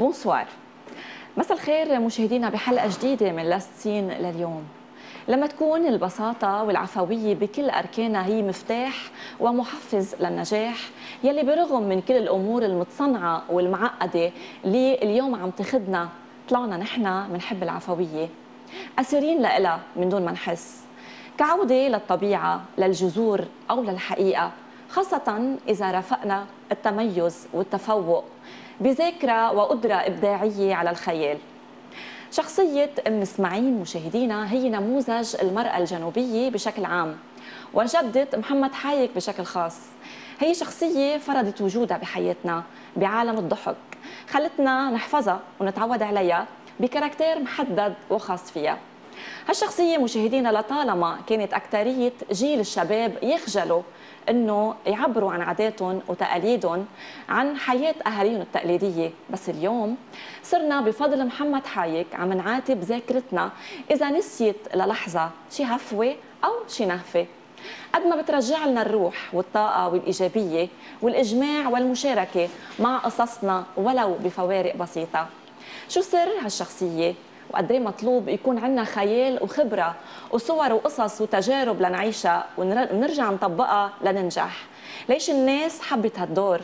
بونسوار مساء الخير مشاهدينا بحلقة جديدة من لاستين لليوم. لما تكون البساطة والعفوية بكل أركانها هي مفتاح ومحفز للنجاح يلي برغم من كل الأمور المتصنعة والمعقدة اللي اليوم عم تخدنا طلعنا نحن بنحب العفوية. أسيرين لإلها من دون ما نحس. كعودة للطبيعة للجذور أو للحقيقة خاصة إذا رافقنا التميز والتفوق. بذاكرة وقدرة إبداعية على الخيال. شخصية أم إسماعيل مشاهدينا هي نموذج المرأة الجنوبية بشكل عام وجدة محمد حايك بشكل خاص. هي شخصية فرضت وجودها بحياتنا بعالم الضحك خلتنا نحفظها ونتعود عليها بكاركتير محدد وخاص فيها. هالشخصية مشاهدينا لطالما كانت أكترية جيل الشباب يخجلوا إنه يعبروا عن عاداتهم وتقاليدهم عن حياة أهاليهم التقليدية. بس اليوم صرنا بفضل محمد حايك عم نعاتب ذاكرتنا إذا نسيت للحظة شي هفوة أو شي نهفة. قد ما بترجع لنا الروح والطاقة والإيجابية والإجماع والمشاركة مع قصصنا ولو بفوارق بسيطة. شو سر هالشخصية؟ وقد مطلوب يكون عندنا خيال وخبرة وصور وقصص وتجارب لنعيشها ونرجع نطبقها لننجح. ليش الناس حبت هالدور؟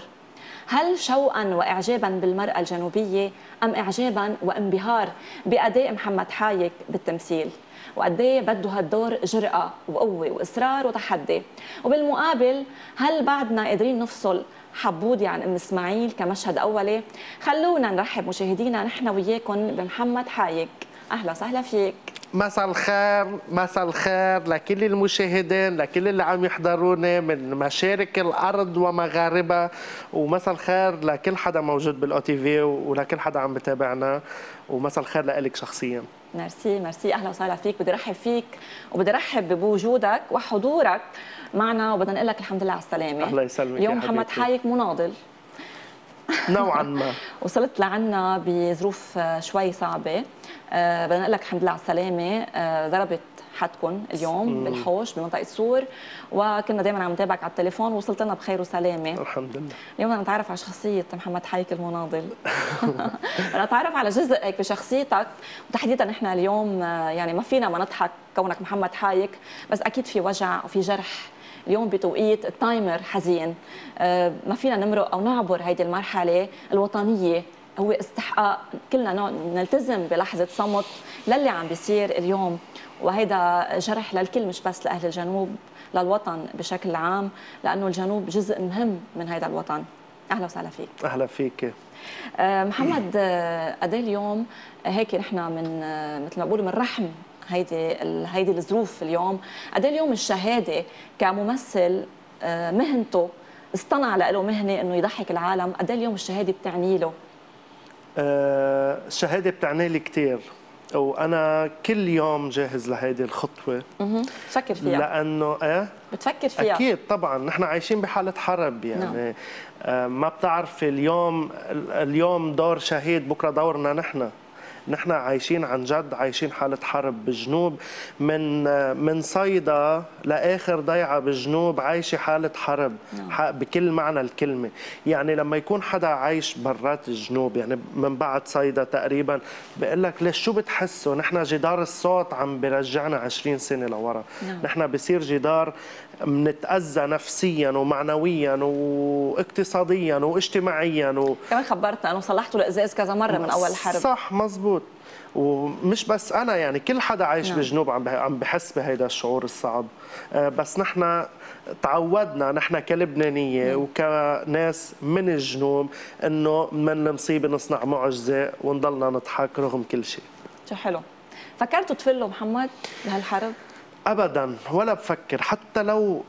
هل شوقا واعجابا بالمرأة الجنوبية أم اعجابا وانبهار بأداء محمد حايك بالتمثيل؟ وقد إيه بده هالدور جرأة وقوة وإصرار وتحدي؟ وبالمقابل هل بعدنا قادرين نفصل حبودي عن أم إسماعيل كمشهد أولي. خلونا نرحب مشاهدينا نحن وياكم بمحمد حايك أهلا وسهلا فيك. مساء الخير مساء الخير لكل المشاهدين لكل اللي عم يحضروني من مشارق الأرض ومغاربها ومساء الخير لكل حدا موجود بال OTV ولكل حدا عم بتابعنا. ومساء الخير لك شخصيا. merci merci. أهلا وسهلا فيك. بدي أرحب فيك وبدي أرحب بوجودك وحضورك. معنا وبدنا نقول لك الحمد لله على السلامة. الله يسلمك اليوم محمد حايك مناضل نوعا ما. وصلت لعنا بظروف شوي صعبة. أه بدنا نقول لك الحمد لله على السلامة. أه ضربت حدكم اليوم بالحوش بمنطقة سور وكنا دائما عم نتابعك على التليفون وصلت لنا بخير وسلامة. الحمد لله. اليوم بدنا نتعرف على شخصية محمد حيك المناضل بدنا نتعرف على جزء هيك بشخصيتك. وتحديدا نحن اليوم يعني ما فينا ما نضحك كونك محمد حايك بس أكيد في وجع وفي جرح اليوم بتوقيت التايمر حزين. آه، ما فينا نمرق أو نعبر هيدي المرحلة الوطنية. هو استحقاق كلنا نلتزم بلحظة صمت للي عم بيصير اليوم. وهيدا جرح للكل مش بس لأهل الجنوب للوطن بشكل عام لأنه الجنوب جزء مهم من هيدا الوطن. أهلا وسهلا فيك. أهلا فيك. آه، محمد آه، قد اليوم؟ هيك نحن من مثل ما بقول من رحم هيدي هيدي الظروف اليوم. قد إيه اليوم الشهادة كممثل آه، مهنته اصطنع له مهنة إنه يضحك العالم؟ قد إيه اليوم الشهادة بتعني له؟ أه الشهادة بتعني لي كثير وأنا كل يوم جاهز لهيدي الخطوة. بتفكر فيها؟ لأنه إيه؟ بتفكر فيها؟ أكيد طبعا. نحن عايشين بحالة حرب يعني. نعم. آه ما بتعرف اليوم اليوم دور شهيد بكرة دورنا نحن. نحن عايشين عن جد عايشين حالة حرب بالجنوب من من صيدا لآخر ضيعة بالجنوب عايشة حالة حرب نعم. بكل معنى الكلمة يعني لما يكون حدا عايش برات الجنوب يعني من بعد صيدا تقريبا بقول لك ليش شو بتحسوا نحن جدار الصوت عم برجعنا 20 سنة لورا نعم. نحن بصير جدار بنتأذى نفسيا ومعنويا واقتصاديا واجتماعيا و... كمان خبرتنا أنه صلحتوا الإزاز كذا مرة من أول الحرب صح مزبوط. ومش بس أنا يعني كل حدا عايش نعم. بالجنوب عم عم بحس بهيدا الشعور الصعب. آه، بس نحن تعودنا نحن كلبنانية نعم. وكناس من الجنوب إنه من المصيبة نصنع معجزة ونضلنا نضحك رغم كل شيء. شو حلو. فكرتوا تفلوا محمد بهالحرب؟ ابدا ولا بفكر حتى لو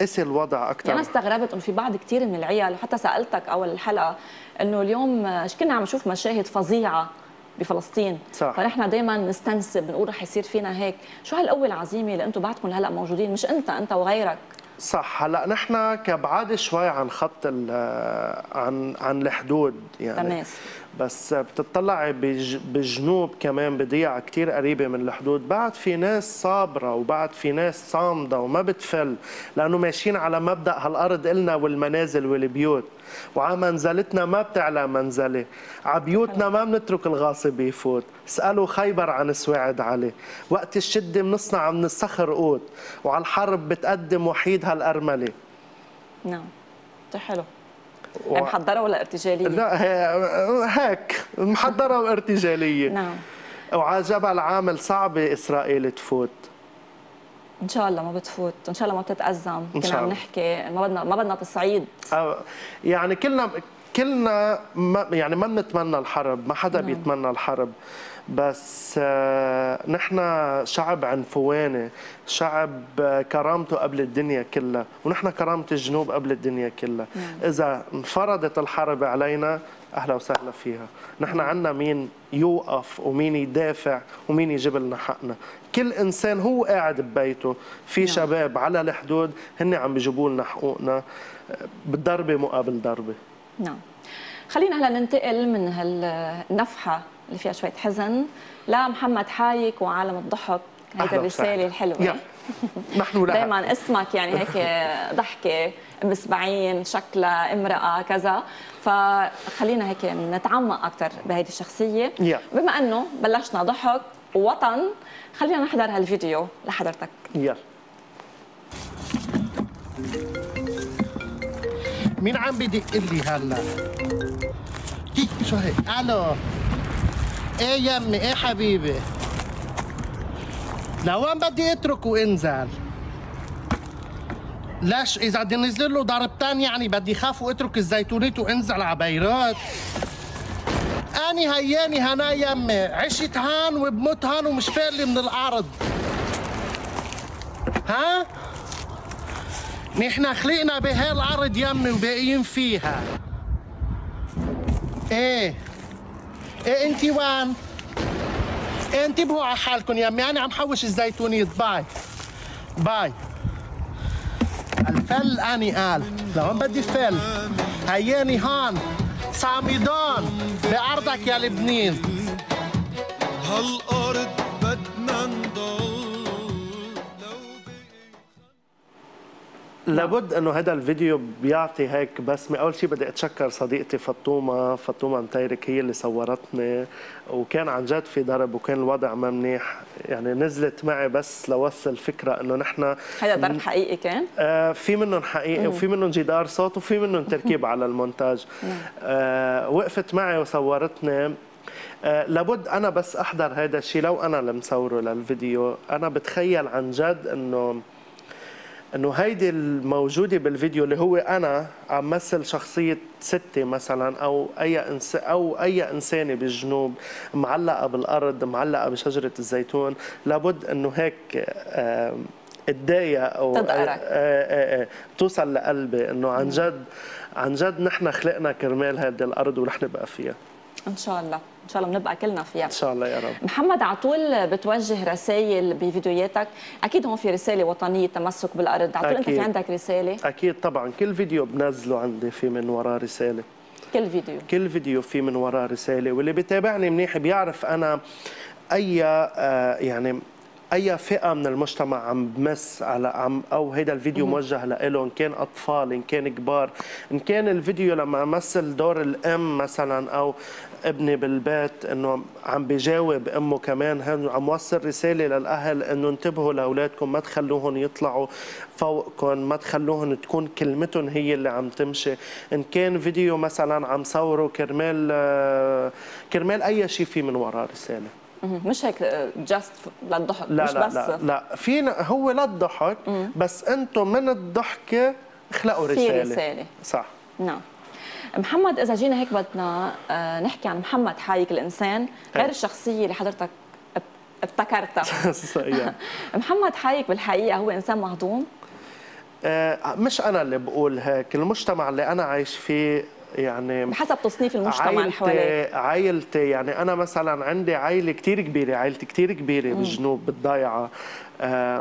قسي الوضع أكثر يعني أنا استغربت إنه في بعض كثير من العيال وحتى سألتك أول الحلقة إنه اليوم كنا عم نشوف مشاهد فظيعة بفلسطين؟ صح. فنحن دائما نستنسب بنقول رح يصير فينا هيك. شو هالقوة العظيمة اللي أنتم بعدكم هلأ موجودين؟ مش أنت أنت وغيرك. صح. هلأ نحن كبعاد شوي عن خط عن عن الحدود يعني. تماس بس بتطلعي بالجنوب كمان بضيعة كتير قريبة من الحدود. بعد في ناس صابرة وبعد في ناس صامدة وما بتفل لأنه ماشيين على مبدأ هالأرض إلنا والمنازل والبيوت. وعلى منزلتنا ما بتعلى منزلة. عبيوتنا ما بنترك الغاصب يفوت. اسألوا خيبر عن سواعد علي. وقت الشدة بنصنع من الصخر قوت. وعلى الحرب بتقدم وحيد هالأرملة. نعم. حلو. و... محضرة ولا ارتجالية؟ لا هيك محضرة وارتجالية نعم. وعلى جبل عامل صعبة إسرائيل تفوت. إن شاء الله ما بتفوت. إن شاء الله ما بتتأزم. كنا عم نحكي ما بدنا ما بدنا تصعيد. يعني كلنا كلنا ما يعني ما بنتمنى الحرب. ما حدا نعم. بيتمنى الحرب. بس آه، نحن شعب عنفواني شعب كرامته قبل الدنيا كلها ونحن كرامة الجنوب قبل الدنيا كلها نعم. إذا انفرضت الحرب علينا أهلا وسهلا فيها نحن نعم. عنا مين يوقف ومين يدافع ومين يجيب لنا حقنا كل إنسان هو قاعد ببيته في نعم. شباب على الحدود هن عم بيجيبوا لنا حقوقنا بالضربة مقابل ضربة نعم خلينا هلا ننتقل من هالنفحة اللي فيها شوية حزن. لمحمد حايك وعالم الضحك. هيدي الرساله الحلوة. نحن لها. دائما اسمك يعني هيك ضحكة مسبعين شكلها امرأة كذا. فخلينا هيك نتعمق أكثر بهيدي الشخصية. بما إنه بلشنا ضحك ووطن خلينا نحضر هالفيديو لحضرتك. يلا. مين عم بدق لي هلا؟ شو هيك؟ ألو. إيه يمي إيه حبيبي لوين بدي اترك وانزل ليش اذا بدي نزل له ضربتين يعني بدي خاف واترك الزيتونات وانزل على بيروت اني هياني هنا يمي عشت هان وبموت هان ومش فارلي من الأرض ها نحن خلقنا بهالارض يمي وباقيين فيها إيه إيه انت وين؟ إيه انتبهوا على حالكم يا أمي. أنا عم حوش الزيتونيات bye. bye. الفل أني قال لهون بدي فل. هياني هان صامدون بأرضك يا لبنان. هالأرض لابد انه هذا الفيديو بيعطي هيك بسمة. أول شيء بدي أتشكر صديقتي فطومه فطومه متيرك هي اللي صورتني وكان عن جد في ضرب وكان الوضع ما منيح. يعني نزلت معي بس لوصل فكرة إنه نحن هذا ضرب حقيقي كان؟ آه في منهم حقيقي وفي منهم جدار صوت وفي منهم تركيب على المونتاج. آه وقفت معي وصورتني. آه لابد أنا بس أحضر هذا الشيء لو أنا اللي مصوره للفيديو أنا بتخيل عن جد إنه إنه هيدي الموجودة بالفيديو اللي هو أنا عم مثل شخصية ستي مثلا أو أي انس أو أي إنسانة بالجنوب معلقة بالأرض معلقة بشجرة الزيتون. لابد إنه هيك اتضايق أو تدقرك توصل لقلبي إنه عن جد عن جد نحن خلقنا كرمال هذه الأرض ورح نبقى فيها. إن شاء الله. إن شاء الله بنبقى كلنا فيها. إن شاء الله يا رب. محمد على طول بتوجه رسائل بفيديوهاتك. أكيد هون في رسالة وطنية تمسك بالأرض. على طول أنت في عندك رسالة؟ أكيد طبعا. كل فيديو بنزله عندي في من وراه رسالة. كل فيديو. كل فيديو في من وراه رسالة. واللي بيتابعني منيح بيعرف أنا أي آه يعني أي فئة من المجتمع عم بمس على عم أو هيدا الفيديو موجه لهم إن كان أطفال إن كان كبار. إن كان الفيديو لما مثل دور الأم مثلا أو ابني بالبيت إنه عم بجاوب أمه كمان عم وصل رسالة للأهل إنه انتبهوا لأولادكم ما تخلوهم يطلعوا فوقكم ما تخلوهم تكون كلمتهم هي اللي عم تمشي. إن كان فيديو مثلا عم صوروا كرمال كرمال أي شيء في من وراه رسالة. مش هيك جاست للضحك لا مش لا بس؟ لا لا. فينا هو للضحك بس أنتم من الضحكة اخلقوا رسالة. في رسالة. صح. نعم. محمد إذا جينا هيك بدنا آه، نحكي عن محمد حايك الإنسان غير الشخصية اللي حضرتك ابتكرتها. محمد حايك بالحقيقة هو إنسان مهضوم؟ آه، مش أنا اللي بقول هيك المجتمع اللي أنا عايش فيه يعني بحسب تصنيف المجتمع اللي حواليك. عائلتي يعني أنا مثلا عندي عائله كثير كبيرة عائلتي كثير كبيرة بالجنوب بالضيعة.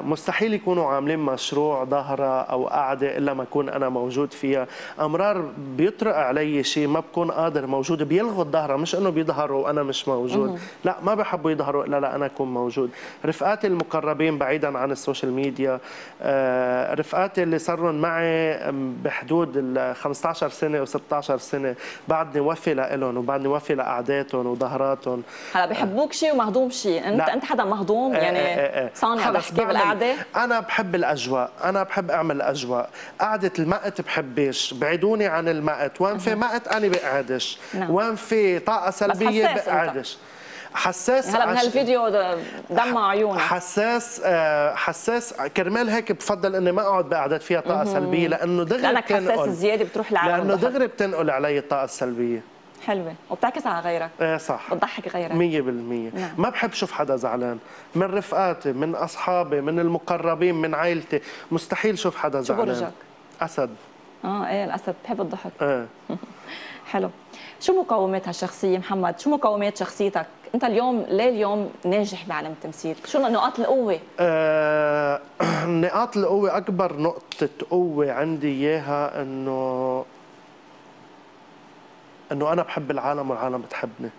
مستحيل يكونوا عاملين مشروع ظهرة أو قاعدة إلا ما أكون أنا موجود فيها. أمرار بيطرق علي شيء ما بكون قادر موجود. بيلغوا الظهره مش إنه بيظهروا وأنا مش موجود. لا ما بحبوا يظهروا إلا لا أنا أكون موجود. رفقاتي المقربين بعيدا عن السوشيال ميديا آه، رفقاتي اللي صاروا معي بحدود ال 15 سنة و16 سنة بعدني وفي لهم وبعدني وفي لقعداتهم وظهراتهم هلا بحبوك شيء ومهضوم شيء. انت لا. أنت حدا مهضوم؟ آه، يعني آه، آه. صانع بعمل- بالقعده أنا بحب الأجواء أنا بحب أعمل أجواء. قعدة المقت بحبش بعدوني عن المقت. وين في مقت؟ أنا بقعدش. نعم. وين في طاقة سلبية. بقعدش. حساس هلا من هالفيديو دمع عيونك. حساس آه، حساس. كرمال هيك بفضل إني ما أقعد بقعدات فيها طاقة سلبية لأنه دغري لأنك حساس زيادة بتروح لعالم لأنه. دغري بتنقل علي الطاقة السلبية. حلوة. وبتعكس على غيرك. إيه صح. بتضحك غيرك. مية بالمية. نعم. ما بحب شوف حدا زعلان. من رفقاتي من أصحابي من المقربين من عائلتي مستحيل شوف حدا شو زعلان. برجك؟ أسد. آه إيه الأسد. بحب الضحك. إيه. حلو. شو مقومات هالشخصيه محمد شو مقومات شخصيتك؟ أنت اليوم ليه اليوم ناجح بعالم التمثيل. شو نقاط القوة؟ آه، نقاط القوة أكبر نقطة قوة عندي إياها إنه إنه أنا بحب العالم والعالم بتحبني.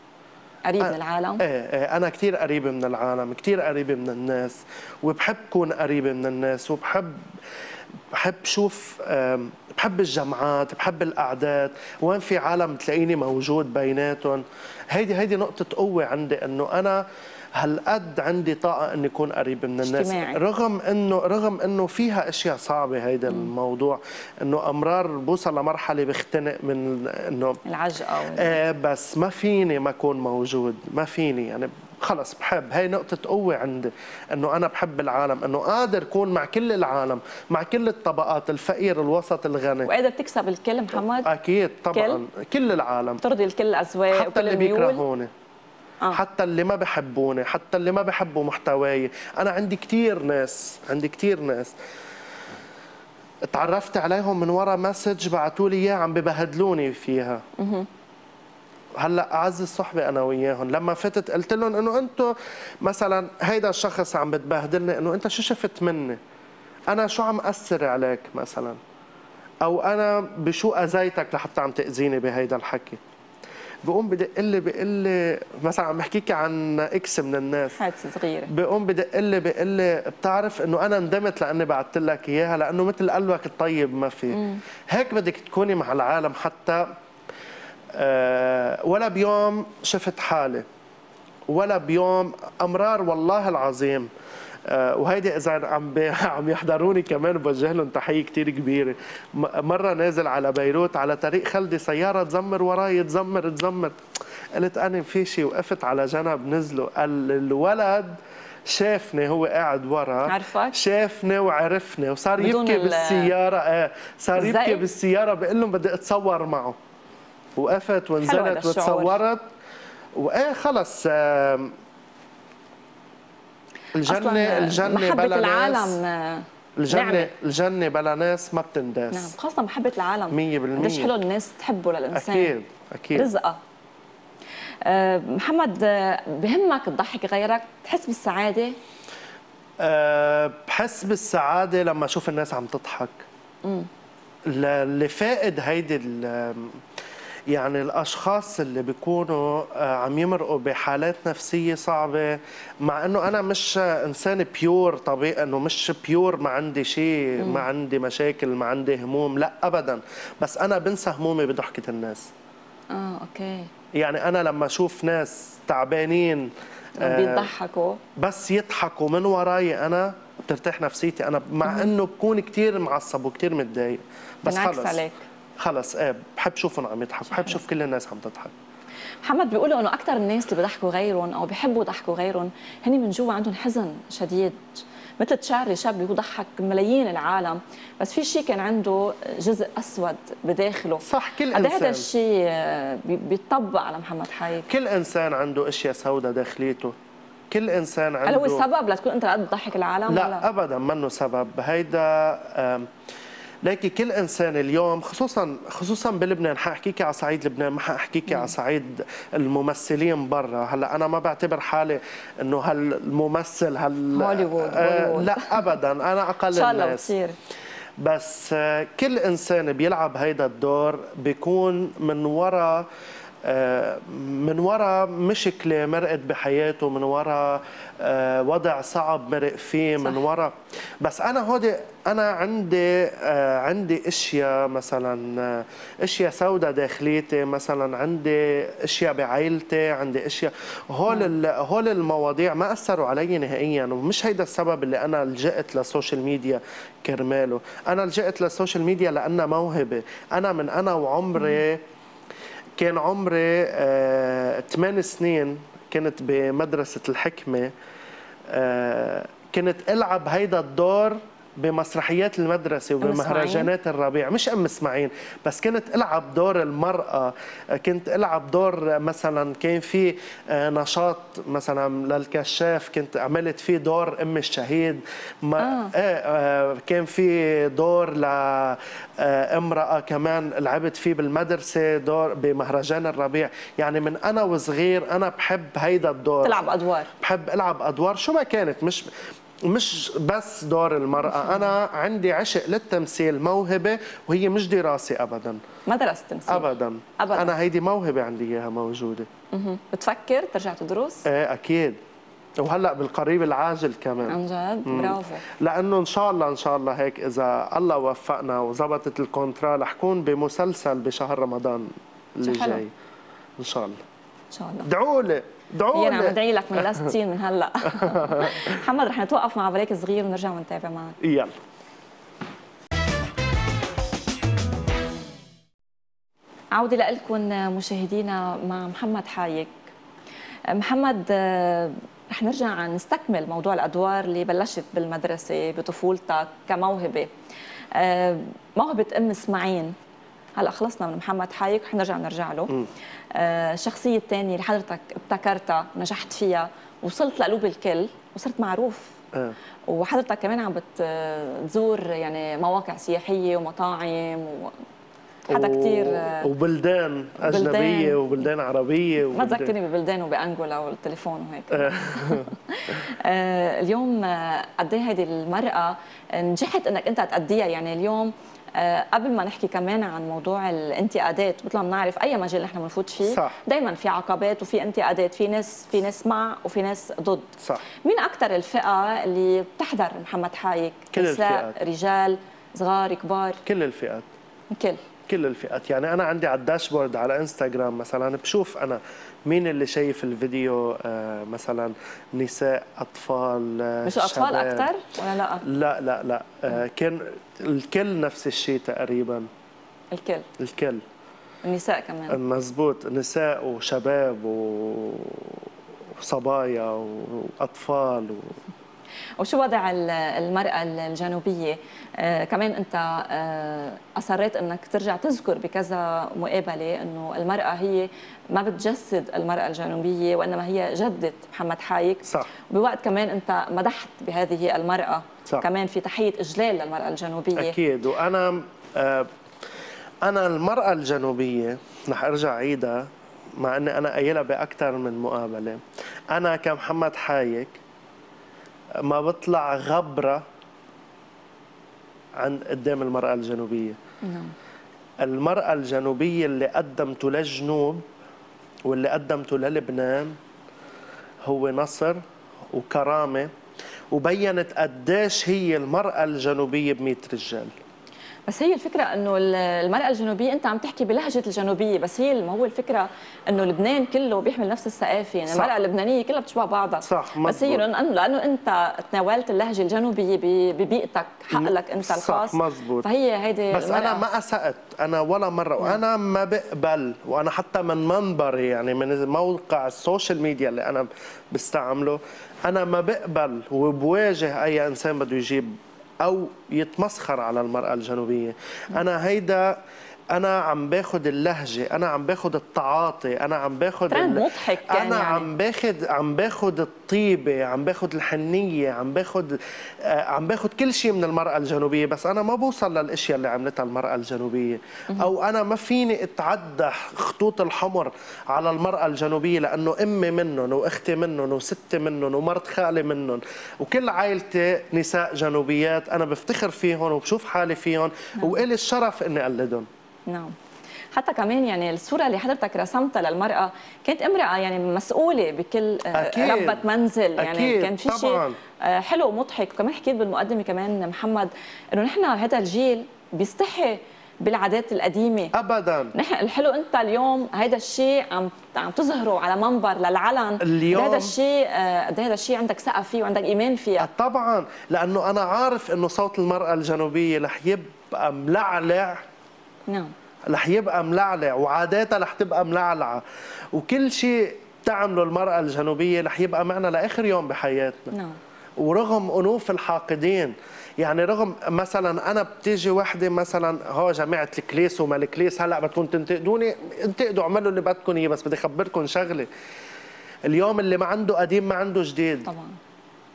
قريب من العالم؟ إيه إيه أنا كثير قريبة من العالم كثير قريبة من الناس وبحب كون قريبة من الناس وبحب بحب شوف بحب الجمعات بحب القعدات وين في عالم تلاقيني موجود بيناتهم هيدي هيدي نقطة قوة عندي إنه أنا هالقد عندي طاقة إني أكون قريب من الناس. اجتماعي. رغم انه رغم إنه فيها أشياء صعبة هيدا الموضوع إنه أمرار بوصل لمرحلة بختنق من إنه العجقة. إيه بس ما فيني ما أكون موجود. ما فيني. يعني خلص بحب. هي نقطة قوة عندي. إنه أنا بحب العالم. إنه قادر أكون مع كل العالم مع كل الطبقات الفقير الوسط الغني. وقادر تكسب الكل محمد؟ أكيد طبعا. كل, كل العالم. ترضي الكل الأذواق حتى وكل اللي بيكرهوني. آه. حتى اللي ما بحبوني حتى اللي ما بحبوا محتواي. أنا عندي كتير ناس عندي كتير ناس. تعرفت عليهم من ورا message بعثوا لي إياه عم ببهدلوني فيها. هلأ أعز الصحبة أنا وياهم لما فتت قلت لهم إنه أنتم مثلا هيدا الشخص عم بتبهدلني إنه أنت شو شفت مني؟ أنا شو عم اثر عليك مثلا؟ أو أنا بشو أذيتك لحتى عم تأذيني بهيدا الحكي؟ بقوم بدق لي بقول لي مثلا عم بحكيك عن X من الناس. حادثه صغيرة. بقوم بدق لي بقول لي بتعرف إنه أنا ندمت لأني بعثت لك إياها لأنه مثل قلبك الطيب ما في. هيك بدك تكوني مع العالم حتى آه، ولا بيوم شفت حالي ولا بيوم أمرار والله العظيم. وهيدي اذا عم عم يحضروني كمان بوجه لهم تحية كثير كبيرة مرة نازل على بيروت على طريق خلدي سيارة تزمر وراي تزمر تزمر قلت أنا في شيء وقفت على جنب نزلوا قال الولد شافني هو قاعد ورا عرفك؟ شافني وعرفني وصار يبكي ال- بالسيارة إيه صار يبكي؟ بالسيارة بقول لهم بدي أتصور معه وقفت ونزلت. وتصورت وإيه خلص آم، الجنة أصلاً الجنة محبة بلا العالم ناس آه، الجنة نعمة. الجنة بلا ناس ما نعم بتنداس خاصة محبة العالم. مية بالمية. قديش حلو الناس تحبه للإنسان. أكيد أكيد. رزقة. آه، محمد آه، بهمك تضحك غيرك تحس بالسعادة؟ أه بحس بالسعادة لما أشوف الناس عم تضحك. اللي فائد هيدي يعني الأشخاص اللي بيكونوا آه، عم يمرقوا بحالات نفسية صعبة مع إنه أنا مش إنسان pure طبيعي إنه مش pure ما عندي شيء ما عندي مشاكل ما عندي هموم لا ابدا. بس أنا بنسى همومي بضحكة الناس. آه okay. يعني أنا لما أشوف ناس تعبانين آه، بيضحكوا. بس يضحكوا من وراي أنا بترتاح نفسيتي. أنا مع إنه بكون كثير معصب وكثير متضايق. بس خلص. عليك. خلص إيه بحب شوفهم عم يضحكوا بحب شوف كل الناس عم تضحك. محمد بيقولوا إنه أكثر الناس اللي بيضحكوا غيرهم أو بيحبوا يضحكوا غيرهم هن من جوا عندهم حزن شديد. مثل تشارلي شاب اللي هو ضحك ملايين العالم بس في شيء كان عنده جزء أسود بداخله. صح كل إيه هذا إنسان. الشيء آه، بي- بيطبق على محمد حايك كل إنسان عنده أشياء سوداء داخليته. كل إنسان هل هو عنده السبب لتكون أنت قد تضحك العالم لا ولا؟ ابدا منه سبب. هيدا لكن كل إنسان اليوم خصوصا خصوصا بلبنان حاحكيكي على صعيد لبنان ما حاحكيكي على صعيد الممثلين برا. هلأ أنا ما بعتبر حالي إنه هالممثل هال هوليوود، آه. لا ابدا. أنا أقل إن شاء الله الناس. بتصير. بس آه، كل إنسان بيلعب هيدا الدور بيكون من وراء من وراء مشكله مرقت بحياته من وراء آه، وضع صعب مرق فيه من. وراء بس أنا هودي أنا عندي آه، عندي أشياء مثلا آه، أشياء سوداء داخليتي مثلا عندي أشياء بعائلتي عندي أشياء. هول ال- هول المواضيع ما أثروا علي نهائيا ومش هيدا السبب اللي أنا لجأت لل social media كرماله. أنا لجأت لل social media لأنها موهبة. أنا من أنا وعمري كان عمري آه 8 سنين كنت بمدرسة الحكمة آه كنت ألعب هيدا الدور بمسرحيات المدرسة؟ وبمهرجانات الربيع مش أم إسماعيل بس كنت ألعب دور المرأة آه، كنت ألعب دور مثلا كان في آه، نشاط مثلا للكشاف كنت عملت فيه دور أم الشهيد ما آه. آه. آه كان في دور لامرأة كمان لعبت فيه بالمدرسة دور بمهرجان الربيع يعني من أنا وصغير أنا بحب هيدا الدور تلعب أدوار بحب ألعب أدوار شو ما كانت مش مش بس دور المرأة أنا عندي عشق للتمثيل موهبة وهي مش دراسة أبدا. ما درست تمثيل. أبدا, أبداً. أنا هيدي موهبة عندي إياها موجودة. مهم. بتفكر ترجع تدرس؟ إيه أكيد. وهلأ بالقريب العاجل كمان. عن جد؟ برافو. لأنه إن شاء الله إن شاء الله هيك إذا الله وفقنا وزبطت ال contrat رح كون بمسلسل بشهر رمضان اللي. جاي. إن شاء الله. إن شاء الله. ادعوا لي. ادعوا هي أنا عم بدعي لك من لا 60 من هلا. محمد رح نتوقف مع break صغير ونرجع ونتابع معك. يلا. عودة لكم مشاهدينا مع محمد حايك. محمد رح نرجع نستكمل موضوع الأدوار اللي بلشت بالمدرسة بطفولتك كموهبة. آه، موهبة أم إسماعيل. هلا خلصنا من محمد حايك رح نرجع نرجع له. آه، الشخصية الثانية اللي حضرتك ابتكرتها ونجحت فيها. وصلت لقلوب الكل وصرت معروف. آه. وحضرتك كمان عم بتزور يعني مواقع سياحية ومطاعم و... حدا كثير وبلدان أجنبية وبلدان عربية ما وبلدان- تذكرني ببلدان وبانجولا والتليفون وهيك. آه، اليوم آه، قد إيه هيدي المرأة نجحت إنك أنت تأديها؟ يعني اليوم آه، قبل ما نحكي كمان عن موضوع الانتقادات مثل ما بنعرف أي مجال نحن بنفوت فيه صح. دائما في عقبات وفي انتقادات في ناس في ناس مع وفي ناس ضد. صح. مين أكثر الفئة اللي بتحضر محمد حايك؟ كل نساء الفئات. رجال صغار كبار؟ كل الفئات. الكل كل الفئات. يعني أنا عندي على الداشبورد على إنستغرام مثلا بشوف أنا مين اللي شايف الفيديو آه، مثلا نساء أطفال آه، مش أطفال. أكثر ولا لا؟ لا لا لا. آه، كان الكل نفس الشيء تقريبا. الكل. الكل. النساء كمان. مزبوط. نساء وشباب و- وصبايا وأطفال و... وشو وضع ال- المرأة الجنوبية؟ آه كمان أنت آه أصريت أنك ترجع تذكر بكذا مقابلة أنه المرأة هي ما بتجسد المرأة الجنوبية وإنما هي جدة محمد حايك. صح. بوقت كمان أنت مدحت بهذه المرأة. صح. كمان في تحية إجلال للمرأة الجنوبية. أكيد. وأنا آه، أنا المرأة الجنوبية رح أرجع عيدها مع إني أنا قايلها بأكثر من مقابلة. أنا كمحمد حايك ما بطلع غبرة عن قدام المرأة الجنوبية. نعم. المرأة الجنوبية اللي قدمته للجنوب واللي قدمته للبنان هو نصر وكرامة وبينت قديش هي المرأة الجنوبية بمئة رجال. بس هي الفكرة إنه ال- المرأة الجنوبية أنت عم تحكي بلهجة الجنوبية بس هي ما هو الفكرة إنه لبنان كله بيحمل نفس الثقافة يعني صح. المرأة اللبنانية كلها بتشبه بعضها صح، بس هي. لأنه لأنه أنت تناولت اللهجة الجنوبية ب- ببيئتك حق لك أنت صح، الخاص مزبوط. فهي هيدي بس المرأة أنا ما أسأت أنا ولا مرة وأنا ما بقبل وأنا حتى من منبري يعني من موقع السوشيال ميديا اللي أنا بستعمله أنا ما بقبل وبواجه أي إنسان بده يجيب أو يتمسخر على المرأة الجنوبية. أنا هيدا أنا عم باخد اللهجة أنا عم باخد التعاطي أنا عم باخد ترند ال- مضحك كان أنا يعني. عم باخد عم باخد الطيبة عم باخد الحنية عم باخد آه، عم باخد كل شيء من المرأة الجنوبية بس أنا ما بوصل للأشياء اللي عملتها المرأة الجنوبية. أو أنا ما فيني أتعدى خطوط الحمر على المرأة الجنوبية لأنه أمي منهم وأختي منهم وستي منهم ومرت خالي منهم وكل عائلتي نساء جنوبيات أنا بفتخر فيهم وبشوف حالي فيهم وإلي الشرف إني أقلدهم. نعم. حتى كمان يعني الصورة اللي حضرتك رسمتها للمرأة كانت امرأة يعني مسؤولة بكل آه، أكيد. ربة منزل. يعني أكيد، كان في شيء. آه، حلو ومضحك. وكمان حكيت بالمقدمة كمان محمد إنه نحن هذا الجيل بيستحي بالعادات القديمة. ابدا. نحن الحلو أنت اليوم هيدا الشيء عم عم تظهره على منبر للعلن. اليوم- هذا الشيء آه، هذا الشيء عندك ثقة فيه وعندك إيمان فيها طبعا. لأنه أنا عارف إنه صوت المرأة الجنوبية رح يبقى ملعلع. نعم. رح يبقى ملعلع وعاداتها رح تبقى ملعلعة. وكل شيء تعمله المرأة الجنوبية رح يبقى معنا لآخر يوم بحياتنا. نعم. ورغم أنوف الحاقدين يعني رغم مثلا أنا بتيجي وحدة مثلا هو جماعة الكليس وما الكليس هلأ بدكم تنتقدوني انتقدوا اعملوا اللي بدكم اياه بس بدي أخبركم شغلة. اليوم اللي ما عنده قديم ما عنده جديد. طبعا.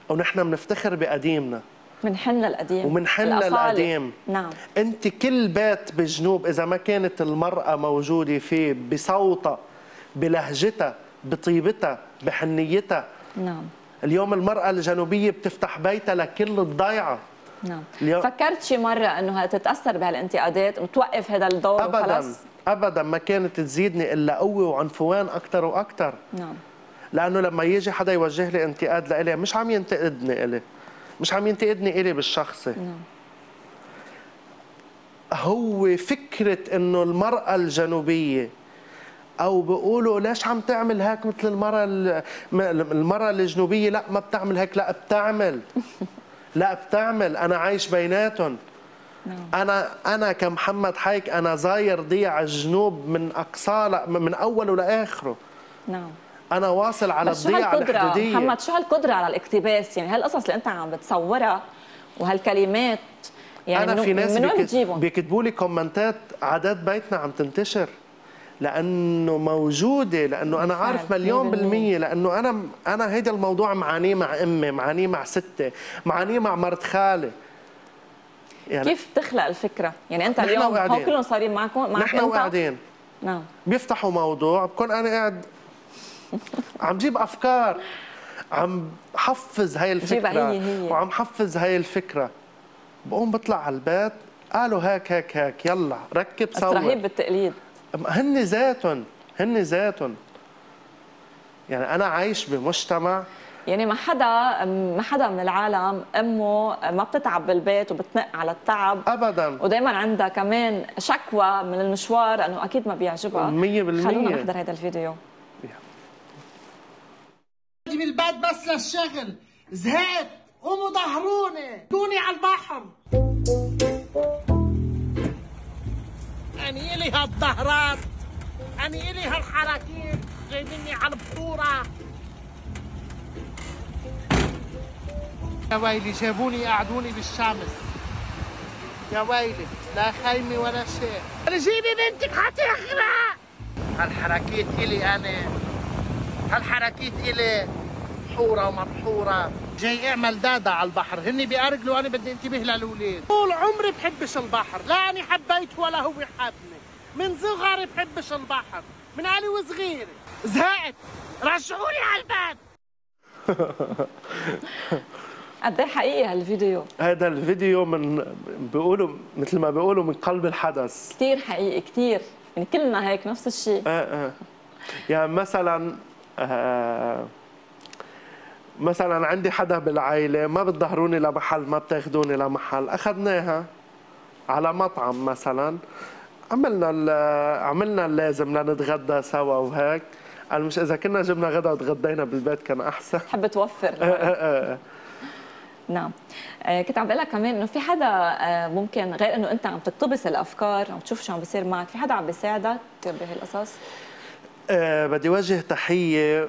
ونحن بنفتخر بقديمنا. منحن للقديم ومنحن الأصالة. للقديم. نعم. أنت كل بيت بالجنوب إذا ما كانت المرأة موجودة فيه بصوتها بلهجتها بطيبتها بحنيتها. نعم. اليوم المرأة الجنوبية بتفتح بيتها لكل الضيعة. نعم. اليوم- فكرت شي مرة إنه تتأثر بهالانتقادات وتوقف هذا الدور ابدا. وخلص. ابدا. ما كانت تزيدني إلا قوة وعنفوان أكثر وأكثر نعم. لأنه لما يجي حدا يوجه لي انتقاد لإلي مش عم ينتقدني إلي. مش عم ينتقدني إلي بالشخصي. نعم. هو فكرة إنه المرأة الجنوبية أو بيقولوا ليش عم تعمل هيك مثل المرأة ال- م- المرأة الجنوبية؟ لا ما بتعمل هيك لا بتعمل. لا بتعمل أنا عايش بيناتهم. نعم. أنا أنا كمحمد حيك أنا زاير ضيع الجنوب من اقصاه ل- من أوله لآخره. نعم. أنا واصل على هالقدرة الحدودية محمد شو هالقدرة على الاقتباس يعني هالقصص اللي أنت عم بتصورها وهالكلمات يعني أنا في ناس؟ بيكتبوا لي كومنتات عادات بيتنا عم تنتشر لأنه موجودة لأنه أنا عارف مليون 100%. بالمية لأنه أنا أنا هيدا الموضوع معانيه مع أمي معانيه مع ستي معانيه مع مرت خالي يعني كيف تخلق الفكرة؟ يعني أنت اليوم هو. كلهم صارين معكم معك نحن؟ وقاعدين نعم بيفتحوا موضوع بكون أنا قاعد عم جيب أفكار عم حفز هاي الفكرة هي هي. وعم حفز هاي الفكرة. بقوم بطلع على البيت قالوا هيك هيك هيك يلا ركب صور رهيب بالتقليد. هن ذاتهم هن ذاتهم. يعني أنا عايش بمجتمع. يعني ما حدا ما حدا من العالم أمه ما بتتعب بالبيت وبتنق على التعب. ابدا. ودائما عندها كمان شكوى من المشوار انه أكيد ما بيعجبها. مية بالمية. خلونا نحضر هذا الفيديو. بدي بالبيت بس للشغل. زهقت. قوموا ظهروني دوني على البحر. أني إلي هالظهرات أني إلي هالحراكيب جايبيني على البطورة يا ويلي جابوني قعدوني بالشمس. يا ويلي لا خيمة ولا شيء. جيبي بنتك حتغرق هالحركات إلي أنا. هالحركات إلي. حورة ومبحورة جاي اعمل دادا على البحر. هني بيأرجلوا أنا بدي انتبه للولاد طول عمري بحبش البحر. لا اني حبيته ولا هو حبني. من صغري بحبش البحر. من اني وصغيري. زهقت. رجعوني على البيت قد إيه حقيقي هالفيديو؟ هذا الفيديو من بيقولوا مثل ما بيقولوا من قلب الحدث. كثير حقيقي كثير يعني كلنا هيك نفس الشيء. آه آه. يعني مثلا آه مثلا عندي حدا بالعائلة ما بتظهروني لمحل ما بتاخذوني لمحل. أخذناها على مطعم مثلا. عملنا عملنا اللازم لنتغدى سوا وهيك. قال مش إذا كنا جبنا غدا وتغدينا بالبيت كان أحسن. تحب توفر. آه آه آه. نعم. آه، كنت عم بقول لك كمان إنه في حدا آه، ممكن غير إنه أنت عم تقتبس الأفكار عم تشوف شو عم بيصير معك في حدا عم بيساعدك؟ بهالقصص آه بدي وجه تحية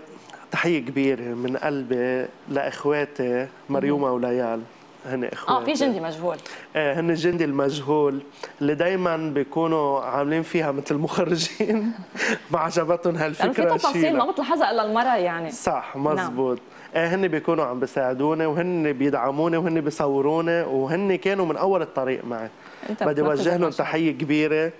تحية كبيرة من قلبي لإخواتي مريومة وليال هن اخواتي آه في جندي مجهول. آه، هن الجندي المجهول اللي دايما بيكونوا عاملين فيها مثل المخرجين ما عجبتهم لأنه في هالفكرة تفاصيل. ما بتلاحظها إلا المراه يعني. صح مزبوط. إيه هن بيكونوا عم بيساعدوني وهن بيدعموني وهن بيصوروني وهن كانوا من أول الطريق معي. بدي اوجه لهم. تحية كبيرة.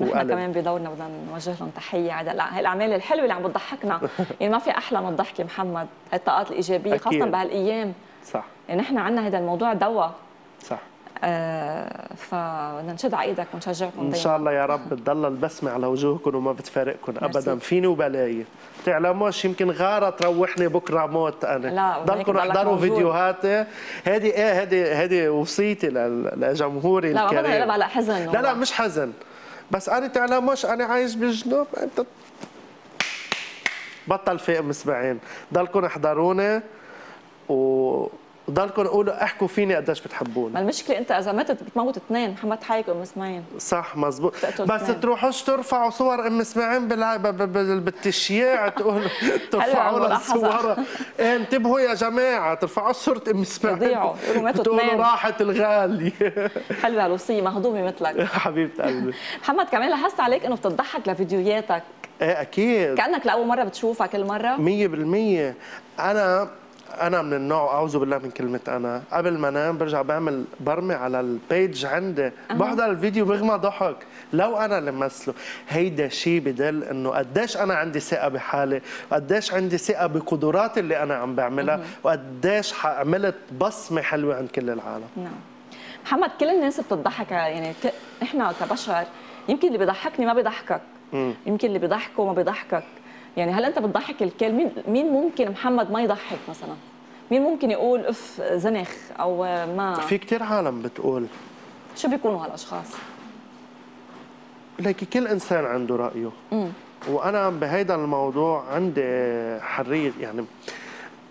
وقلب. كمان بدورنا بدنا نوجه لهم تحية على هالاعمال الحلوة اللي عم بتضحكنا. يعني ما في أحلى من الضحك محمد الطاقات الإيجابية خاصة أكيد. بهالأيام. صح. يعني نحن عندنا هذا الموضوع دواء. صح. آه فبدنا نشد على إيدك ونشجعكم إن دايما. شاء الله يا رب تضل البسمه على وجوهكم وما بتفارقكم. ابدا. فيني وبلاي بتعلموش يمكن غارة تروحني بكرة موت أنا. لا، ضلكم ضلك احضروا. فيديوهاتي. هذه إيه هذه هذه وصيتي لجمهوري لا الكريم. لا على حزن لا لا مش حزن. بس أنا تعلموش أنا عايش بالجنوب أنت بطل فيق مسبعين ضلكم احضروني و ضلكم قولوا احكوا فيني قديش بتحبوني. ما المشكلة انت إذا متت بتموت اثنين محمد حايك وأم إسماعيل. صح مزبوط. بس. تروحوش ترفعوا صور أم إسماعيل بالتشييع تقولوا ترفعوا لها. صورها إيه انتبهوا يا جماعة ترفعوا صورة أم إسماعيل. تقولوا. راحت الغالية. حلوة الوصية مهضومة مثلك. حبيبة قلبي. محمد كمان لاحظت عليك إنه بتضحك لفيديوهاتك. إيه أكيد. كأنك لأول مرة بتشوفها كل مرة. مية بالمية. أنا أنا من النوع أعوذ بالله من كلمة أنا. قبل ما أنام برجع بعمل برمي على البيج عندي. بحضر الفيديو بغمى ضحك. لو أنا اللي مثله هيدا شيء بدل إنه قديش أنا عندي ثقة بحالي وقديش عندي ثقة بقدراتي اللي أنا عم بعملها وقديش عملت بصمة حلوة عند كل العالم. نعم. محمد كل الناس بتضحك يعني. إحنا كبشر يمكن اللي بيضحكني ما بيضحكك. يمكن اللي بيضحكه ما بيضحكك. يعني هل أنت بتضحك الكل؟ مين مين ممكن محمد ما يضحك مثلا؟ مين ممكن يقول اف زنخ أو ما؟ في كتير عالم بتقول. شو بيكونوا هالأشخاص؟ لكن كل إنسان عنده رأيه. وأنا بهيدا الموضوع عندي حريه يعني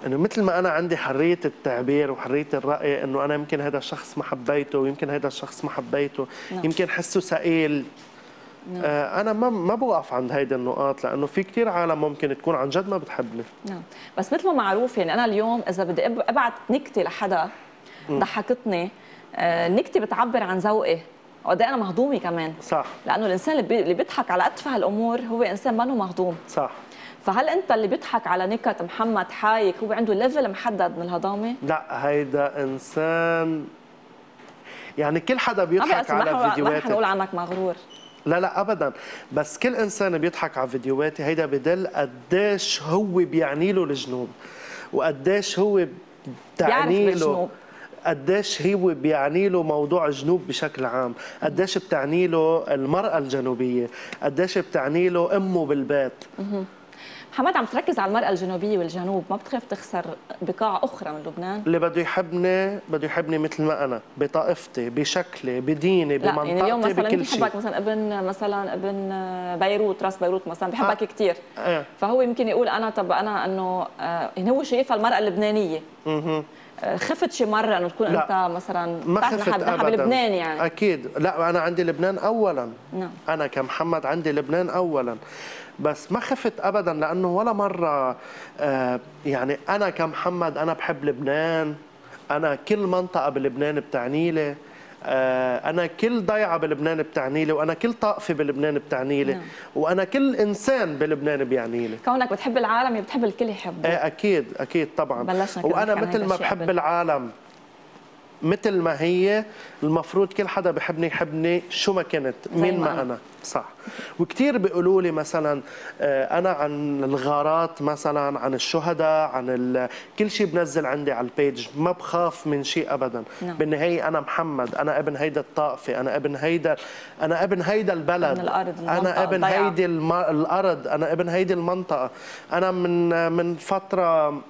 إنه مثل ما أنا عندي حرية التعبير وحرية الرأي إنه أنا يمكن هذا الشخص ما حبيته ويمكن هذا الشخص ما حبيته. نعم. يمكن حسه ثقيل آه أنا ما ما بوقف عند هيدا النقاط لأنه في كثير عالم ممكن تكون عن جد ما بتحبني. نعم. بس مثل ما معروف يعني أنا اليوم إذا بدي أبعت نكتة لحدا ضحكتني آه، النكته بتعبر عن ذوقي وقد إيه أنا مهضومة كمان. صح. لأنه الإنسان اللي بي- اللي بيضحك على أتفه الأمور هو إنسان ما مهضوم. صح. فهل أنت اللي بيضحك على نكت محمد حايك هو عنده ليفل محدد من الهضامة؟ لا هيدا إنسان يعني كل حدا بيضحك على حنقول- ما رح فيديوهاتي نقول عنك مغرور. لا لا ابدا. بس كل إنسان بيضحك على فيديوهاتي هيدا بدل قديش هو بيعني له الجنوب وقديش هو بتعني له. قديش هو بيعني له موضوع الجنوب بشكل عام. قديش بتعني له المرأة الجنوبية؟ قديش بتعني له أمه بالبيت؟ محمد عم تركز على المرأة الجنوبية والجنوب ما بتخاف تخسر بقاع أخرى من لبنان؟ اللي بده يحبني بده يحبني مثل ما أنا بطائفتي بشكلي بديني لا يعني اليوم بمنطقتي مثلا بكل يمكن شيء بحبك مثلا ابن مثلا ابن بيروت راس بيروت مثلا بحبك آه. كثير آه. فهو يمكن يقول أنا طب أنا إنه آه، يعني هو شايفها المرأة اللبنانية. آه، خفت شي مرة إنه تكون لا. أنت مثلا ما خفت ابدا بلبنان يعني أكيد لا أنا عندي لبنان اولا نعم أنا كمحمد عندي لبنان اولا بس ما خفت ابدا لأنه ولا مرة آه، يعني أنا كمحمد أنا بحب لبنان أنا كل منطقة بلبنان بتعني لي آه، أنا كل ضيعة بلبنان بتعني لي وأنا كل طائفة بلبنان بتعني لي نعم. وأنا كل إنسان بلبنان بيعني لي كونك بتحب العالم بتحب الكل يحبه إيه أكيد أكيد طبعا بلشنا وأنا مثل ما بحب قبل. العالم مثل ما هي المفروض كل حدا بحبني يحبني شو ما كنت مين ما ما أنا. صح. وكثير بيقولوا لي مثلا آه، أنا عن الغارات مثلا عن الشهداء عن ال... كل شيء بنزل عندي على البيج ما بخاف من شيء ابدا. نعم. بالنهاية أنا محمد أنا ابن هيدا الطائفة أنا ابن هيدا أنا ابن هيدا البلد. ابن الأرض، أنا ابن. هيدي الم... الأرض أنا ابن هيدي المنطقة. أنا من من فترة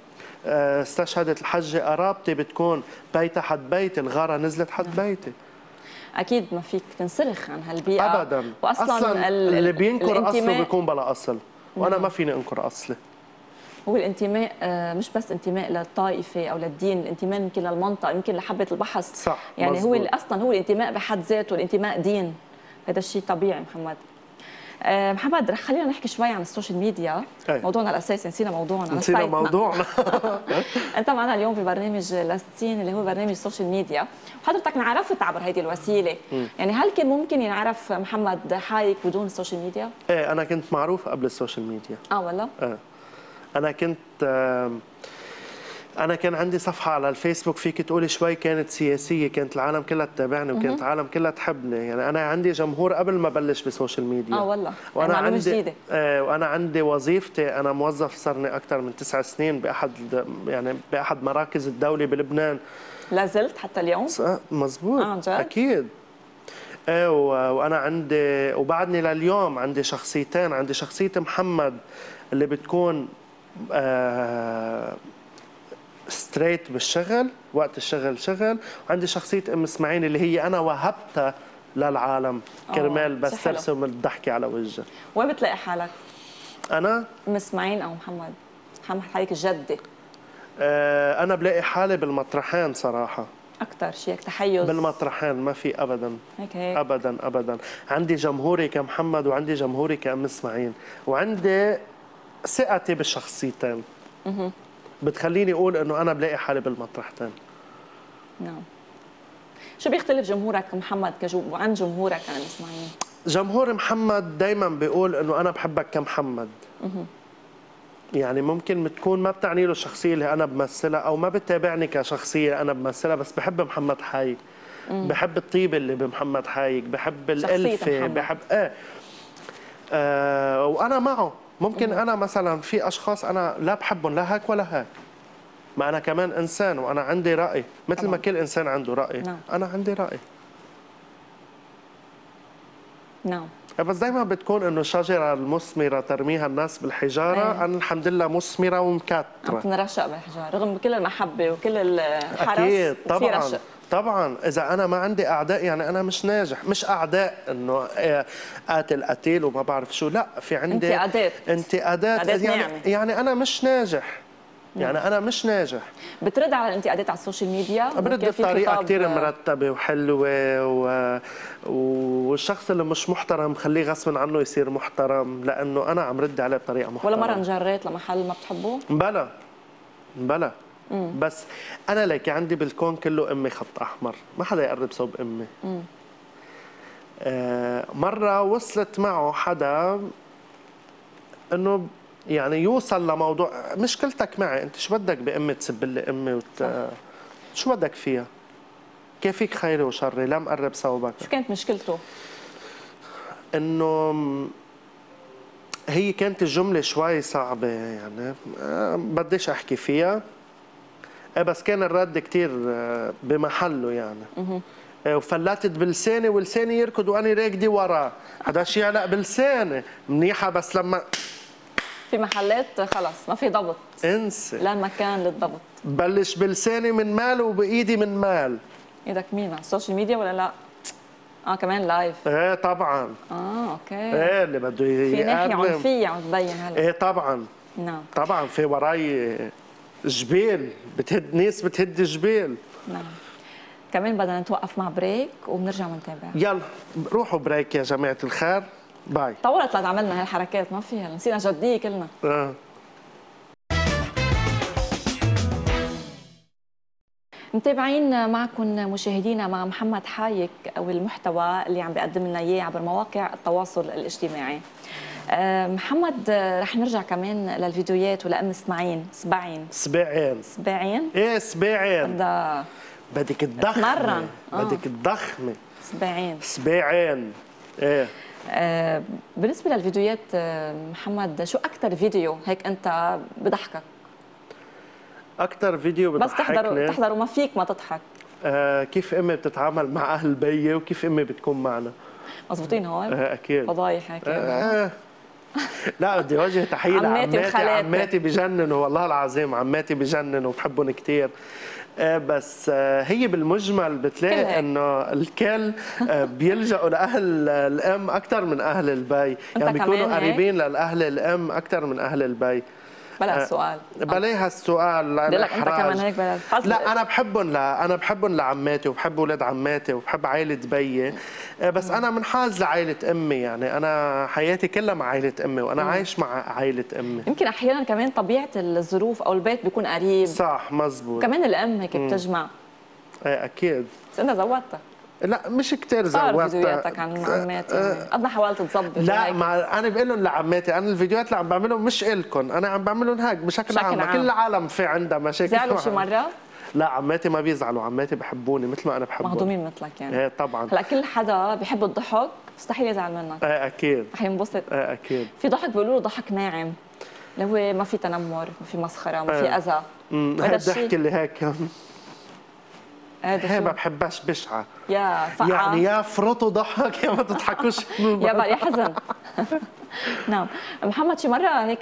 آه، استشهدت الحجة قرابتي بتكون بيتها حد بيتي الغارة نزلت حد بيتي. أكيد ما فيك تنسلخ عن هالبيئة. أبدا. واصلا أصلاً ال- اللي بينكر الانتماء بيكون بلا أصل. وأنا ما فيني أنكر أصلي. هو الانتماء آه، مش بس انتماء للطائفة أو للدين الانتماء يمكن للمنطقة يمكن لحبة البحث. صح، يعني هو مزبوط. ال- أصلا هو الانتماء بحد ذاته الانتماء دين. هذا الشيء طبيعي محمد. محمد رح خلينا نحكي شوي عن ال social media. أي. موضوعنا الأساسي نسينا موضوعنا. نسينا. موضوعنا. أنت معنا اليوم ببرنامج Last Seen اللي هو برنامج ال social media. وحضرتك انعرفت عبر هذه الوسيلة. يعني هل كان ممكن ينعرف محمد حايك بدون ال social media؟ إيه أنا كنت معروف قبل ال social media. آه والله؟ آه. أنا كنت آم، أنا كان عندي صفحة على الفيسبوك فيك تقولي شوي كانت سياسية كانت العالم كلها تتابعني وكانت العالم كلها تحبني. يعني أنا عندي جمهور قبل ما بلش بال social media. آه والله. وأنا معلومة عندي جديدة. آه وأنا عندي وظيفتي أنا موظف صرني أكثر من تسع سنين بأحد يعني بأحد مراكز الدولة بلبنان. لا زلت حتى اليوم؟ مزبوط. آه، جد؟ أكيد. إيه وأنا عندي وبعدني لليوم عندي شخصيتين. عندي شخصية محمد اللي بتكون آه ستريت بالشغل وقت الشغل شغل. وعندي شخصية أم إسماعيل اللي هي أنا وهبتها للعالم. آه، كرمال بس. ترسم الضحكة على وجهها وين بتلاقي حالك؟ أنا؟ أم إسماعيل أو محمد؟ محمد حالك الجدي. آه أنا بلاقي حالي بالمطرحين صراحة. أكثر شيء تحيز بالمطرحين ما في ابدا. هيك هيك. ابدا ابدا. عندي جمهوري كمحمد وعندي جمهوري كأم إسماعيل. وعندي ثقتي بالشخصيتين. بتخليني أقول إنه أنا بلاقي حالي بالمطرحتين نعم. شو بيختلف جمهورك محمد كجو عن جمهورك عن إسماعيل؟ جمهور محمد دائما بيقول إنه أنا بحبك كمحمد. يعني ممكن بتكون ما بتعني له الشخصية اللي أنا بمثلها أو ما بتابعني كشخصية أنا بمثلها بس بحب محمد حايك. بحب الطيبه اللي بمحمد حايك. بحب الألفة. بحب إيه. آه وأنا معه. ممكن أنا مثلا في أشخاص أنا لا بحبهم لا هيك ولا هيك. ما أنا كمان إنسان وأنا عندي رأي. مثل ما. كل إنسان عنده رأي. نعم. أنا عندي رأي. نعم. بس دائما بتكون إنه الشجرة المثمرة ترميها الناس بالحجارة إيه. أنا الحمد لله مثمرة عم ومكتره تنرشق بالحجار رغم كل المحبة وكل الحرس أكيد طبعا. رشق. طبعا إذا أنا ما عندي أعداء يعني أنا مش ناجح مش أعداء إنه آه، قاتل قتيل وما بعرف شو لا في عندي انتقادات. انتقادات. يعني. يعني أنا مش ناجح. يعني أنا مش ناجح. بترد على الانتقادات على ال social media؟ برد ممكن في بطريقة كثير مرتبة وحلوة و... والشخص اللي مش محترم خليه غصبا عنه يصير محترم لأنه أنا عم رد عليه بطريقة ولا محترمة. مره انجريت لمحل ما بتحبه بلا. بلا. بس أنا ليك عندي بالكون كله أمي خط أحمر ما حدا يقرب صوب أمي. آه مرة وصلت معه حدا إنه يعني يوصل لموضوع مشكلتك معي أنت شو بدك بأمي تسب لي أمي وت... شو بدك فيها؟ كيف فيك خيري وشري؟ لا مقرب صوبك شو كانت مشكلته؟ إنه هي كانت الجملة شوي صعبة يعني آه، بديش أحكي فيها. بس كان الرد كتير آه، بمحله يعني. آه، وفلتت بلساني ولساني يركض وأنا راكدي وراه هذا شيء يعلق بلساني. منيحة بس لما في محلات خلص ما في ضبط. انسى. لا مكان للضبط. بلش بلساني من مال وبإيدي من مال. إيدك مين؟ على ال social media ولا لا؟ آه كمان live إيه طبعا. آه okay. إيه اللي بده في ناحية عنفية عم تبين هلا. إيه طبعا. نعم. طبعا في وراي جبال بتهد ناس بتهد جبال. نعم. كمان بدنا نتوقف مع break وبنرجع بنتابع يلا روحوا break يا جماعة الخير. bye طولت لتعملنا هالحركات ما فيها. نسينا جدية كلنا. آه. متابعين معكم مشاهدينا مع محمد حايك أو المحتوى اللي عم بيقدم لنا إياه عبر مواقع التواصل الاجتماعي. محمد آه، رح نرجع كمان للفيديوهات ولأم إسماعيل. سبعين سباعين سباعين إيه سباعين ده بدك تضخمي. اتمرن. آه. بدك تضخمي. سباعين سباعين إيه. آه، بالنسبة للفيديوهات آه، محمد شو أكثر فيديو هيك أنت بضحكك؟ أكثر فيديو بس تحضر بضحكني. تحضر وما فيك ما تضحك. آه كيف أمي بتتعامل مع أهل بيي وكيف أمي بتكون معنا. مزبوطين هون؟ آه أكيد. فضايح هيك آه. لا بدي وجه تحية عماتي لعماتي وخالاتي. عماتي بجننوا والله العظيم عماتي بجننوا وبحبهم كثير آه، بس آه، هي بالمجمل بتلاقي. إنه الكل آه، بيلجأوا لأهل الأم أكثر من أهل البي يعني بيكونوا؟ قريبين للأهل الأم أكثر من أهل البي بلا آه، سؤال بلاي هالسؤال بدي لأن لك أنت. كمان هيك بلا لا أنا بحبهم ل... أنا بحبهم لعماتي وبحب أولاد عماتي وبحب عائله بيي. آه، بس أنا منحاز لعائله أمي يعني. أنا حياتي كلها مع عائله أمي وأنا عايش مع عائله أمي. يمكن أحيانا كمان طبيعة الظروف أو البيت بيكون قريب. صح مزبوط. كمان الأم هيك بتجمع. إيه أكيد. بس أنت زودتها لا مش كتير زودت فيديوهاتك عن عمات يعني قد ما حاولت تظبط لا. ما أنا بقول لهم لعماتي أنا الفيديوهات اللي عم بعملهم مش إلكم أنا عم بعملهم هيك بشكل بشكل عام. عام. كل العالم في عندها مشاكل. زعلوا شي مرة؟ لا عماتي ما بيزعلوا عماتي بحبوني مثل ما أنا بحبهم. مهضومين مثلك يعني. إيه طبعا. هلأ كل حدا بيحب الضحك مستحيل يزعل منك. إيه أكيد. رح ينبسط. إيه أكيد. في ضحك بيقولوا له ضحك ناعم اللي هو ما في تنمر ما في مسخرة ما في إيه. أذى. الشيء- الضحكه اللي هيك. هذا هي ما بحبهاش بشعة. يا فقعة. يعني يا فرطوا ضحك يا ما تضحكوش. يا بقى يا حزن. نعم. محمد شي مرة هيك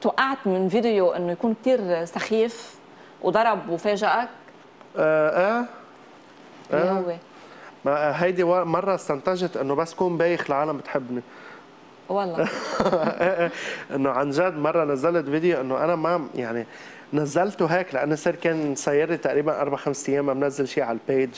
توقعت من فيديو إنه يكون كثير سخيف وضرب وفاجئك؟ آه آه. اللي آه. هو؟ ما هيدي وا- مرة استنتجت إنه بس كون بايخ العالم بتحبني. والله. إنه عن جد مرة نزلت فيديو إنه أنا ما يعني نزلته هيك لأنه صار كان لي تقريبا أربع خمس أيام ما منزل شيء على البيج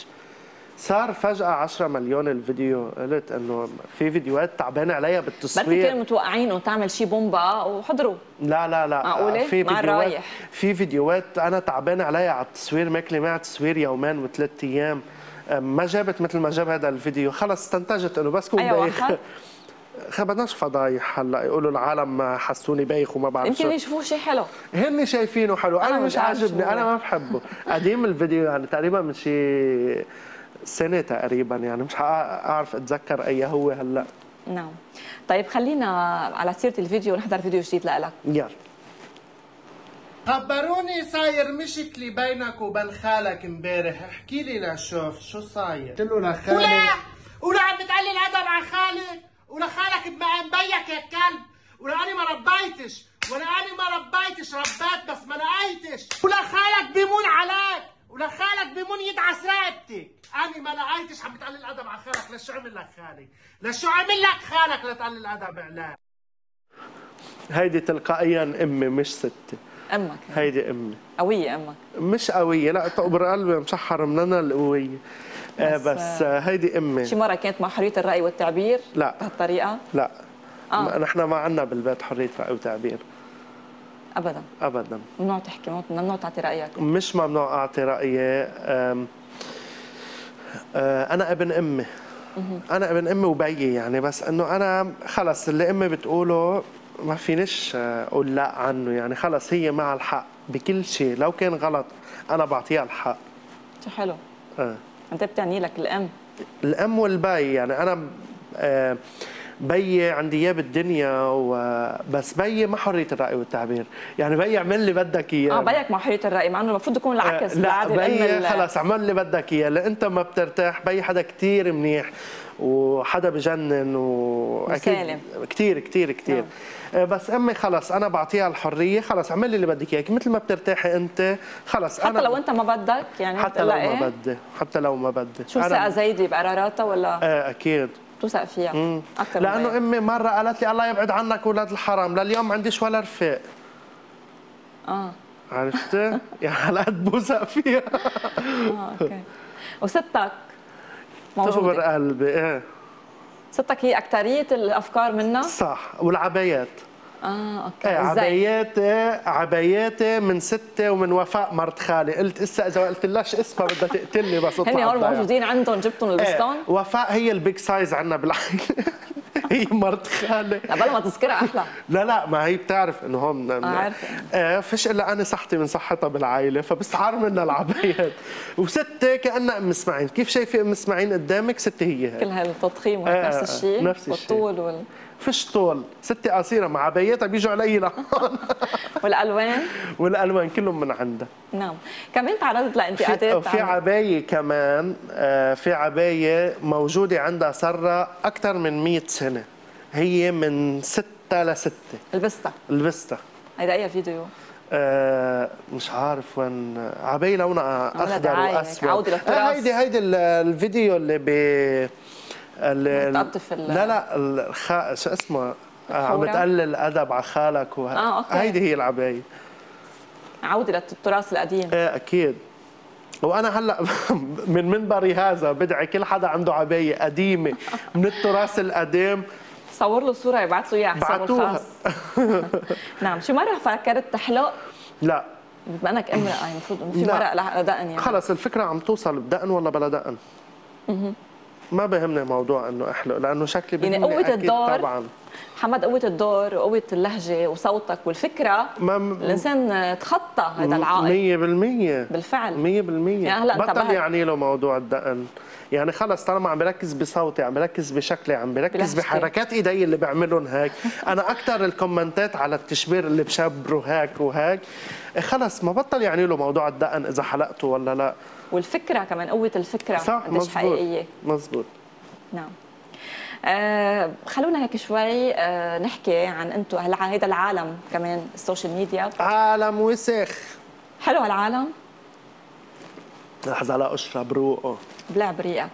صار فجأة 10 مليون الفيديو. قلت إنه في فيديوهات تعبانة عليا بركي بالتصوير كانوا متوقعين إنه تعمل شي بومبا وحضروا. لا لا لا. معقولة؟ في مع فيديوهات. في فيديوهات أنا تعبان عليها على التصوير. ماكلي معي تصوير يومين وثلاث أيام. ما جابت مثل ما جاب هذا الفيديو. خلص استنتجت إنه بس كون خ- بدناش فضايح هلا يقولوا العالم حسوني بايخ وما بعرف يمكن شو يشوفوا شي حلو. هن شايفينه حلو. أنا أنا مش عاجبني. أنا ما بحبه. قديم الفيديو يعني تقريبا من شي سنة تقريبا يعني. مش أعرف أتذكر أي هو هلأ. نعم. طيب خلينا على سيرة الفيديو نحضر فيديو جديد لك يلا. خبروني صاير مشكلة بينك وبين خالك امبارح. احكي لي لشوف شو صاير قلت له لخالي ولا ولا عم بتقلل الادب على خالك؟ ولا خالك مبيك يا كلب. ولا أنا ما ربيتش ولا أنا ما ربيتش ربيت بس ما لقيتش. ولا خالك بيمون عليك ولا خالك بيمون يدعس رقبتك أنا ما لقيتش عم بتقلل الأدب على خالك لشو عمل لك خالي؟ لشو عمل لك خالك لتقلل الأدب عليه هيدي تلقائيا أمي مش ستي. أمك هيدي أمي. قوية أمك. مش قوية لا تقبر قلبي مشحر من أنا القوية. آه بس، بس آه هيدي أمي. شي مرة كانت مع حرية الرأي والتعبير لا. بهالطريقة؟ لا. آه. نحن ما عنا بالبيت حرية رأي وتعبير. ابدا. ابدا. ممنوع تحكي ممنوع- تعطي رأيك. مش ممنوع أعطي رأيي. آم، آه أنا ابن أمي. أنا ابن أمي وبيي يعني بس إنه أنا خلص اللي أمي بتقوله ما فينيش آه، أقول لا عنه يعني. خلص هي مع الحق بكل شيء. لو كان غلط أنا بعطيها الحق. شو حلو. آه. انت بتعني لك الأم. الأم والبي يعني أنا آه، بيي عندي إياه بالدنيا وبس بيي ما حرية الرأي والتعبير. يعني بيي اعمل اللي بدك إياه. آه بيك مع حرية الرأي مع إنه المفروض يكون العكس لا الأم بيي ال- خلص اعمل اللي بدك إياه لأن انت ما بترتاح بيي حدا كتير منيح. وحدا بجنن واكيد وسالم. كثير كثير كثير بس أمي خلص أنا بعطيها الحرية خلص اعملي اللي بدك اياه مثل ما بترتاحي أنت خلص حتى أنا لو أنت ما بدك يعني حتى لو لها ما إيه؟ بدي حتى لو ما بدي. شو ثقه زايدة بقراراتها ولا؟ إيه أكيد. بتوثق فيها. أكثر لأنه أمي مرة قالت لي الله يبعد عنك أولاد الحرام. لليوم ما عنديش ولا رفيق. آه. عرفت؟ يعني هالقد بوثق فيها. آه okay. وستك؟ موجودة. قلبي إيه. ستك هي اكثريه الأفكار منها؟ صح والعبايات. آه okay. إيه إزاي؟ عباياتي عباياتي من ستة ومن وفاء مرت خالي. قلت إسا إذا قلت لهاش اسمها بدها تقتلني بس هن هون الضيعة. موجودين عندهم جبتهم لبستهم إيه وفاء هي ال big size عندنا بالعائلة. هي مرت خالي. بلا ما تذكرها أحلى. لا لا ما هي بتعرف إنه هون آه، عارفة. إيه فيش إلا أنا صحتي من صحتها بالعائلة فبستعار منها العبايات وستة كأنها أم إسماعيل. كيف شايفة أم إسماعيل قدامك؟ ستة هي كل هالتضخيم آه، نفس الشيء نفس الشيء. والطول وال... فيش طول. ستة قصيرة مع عباياتها بيجوا علي لهون. والألوان؟ والألوان كلهم من عندها نعم. كمان تعرضت في, لانتقادات وفي عن- عباية كمان آه، في عباية موجودة عندها صار أكثر من 100 سنة. هي من ستة لستة. لبستها الفيستا. هيدا أي فيديو آه، مش عارف وين. عباية لونها أخضر وأسود. آه، هيدي هيدي ال- الفيديو اللي ب متقطف ال- لا لا الخ... شو اسمه؟ آه، عم الثورة؟ بتقلل ادب على خالك وه... آه، أوكي. هيدي هي العباية. عودة للتراث القديم. إيه أكيد. وأنا هلأ من منبري هذا بدعي كل حدا عنده عباية قديمة من التراث القديم. صور له صورة يبعث له إياها بعتوها. نعم. شي مرة فكرت تحلق؟ لا. بما إنك أمرأة يعني المفروض في. مرق لح- دقن يعني. خلص الفكرة عم توصل بدقن ولا بلا دقن؟ ما بهمني موضوع إنه أحلق لأنه شكلي يعني قوة الدور طبعا. محمد قوة الدور وقوه اللهجة وصوتك والفكرة ما الإنسان تخطى هذا العائق. 100% بالفعل. 100% يعني هلأ بطل. يعني له موضوع الدقن. يعني خلص طالما عم بركز بصوتي عم بركز بشكلي عم بركز. بحركات إيدي اللي بعملهم هيك. أنا أكثر الكومنتات على التشبير اللي بشبره هيك وهيك. إيه خلص ما بطل يعني له موضوع الدقن إذا حلقته ولا لأ. والفكرة كمان قوة الفكرة صح قديش مزبوط حقيقية. مزبوط نعم. آه خلونا هيك شوي آه نحكي عن أنتم هلا هيدا العالم كمان ال social media. عالم وسخ. حلو هالعالم؟ لحظة لا أشرب روقه. بلع بريقك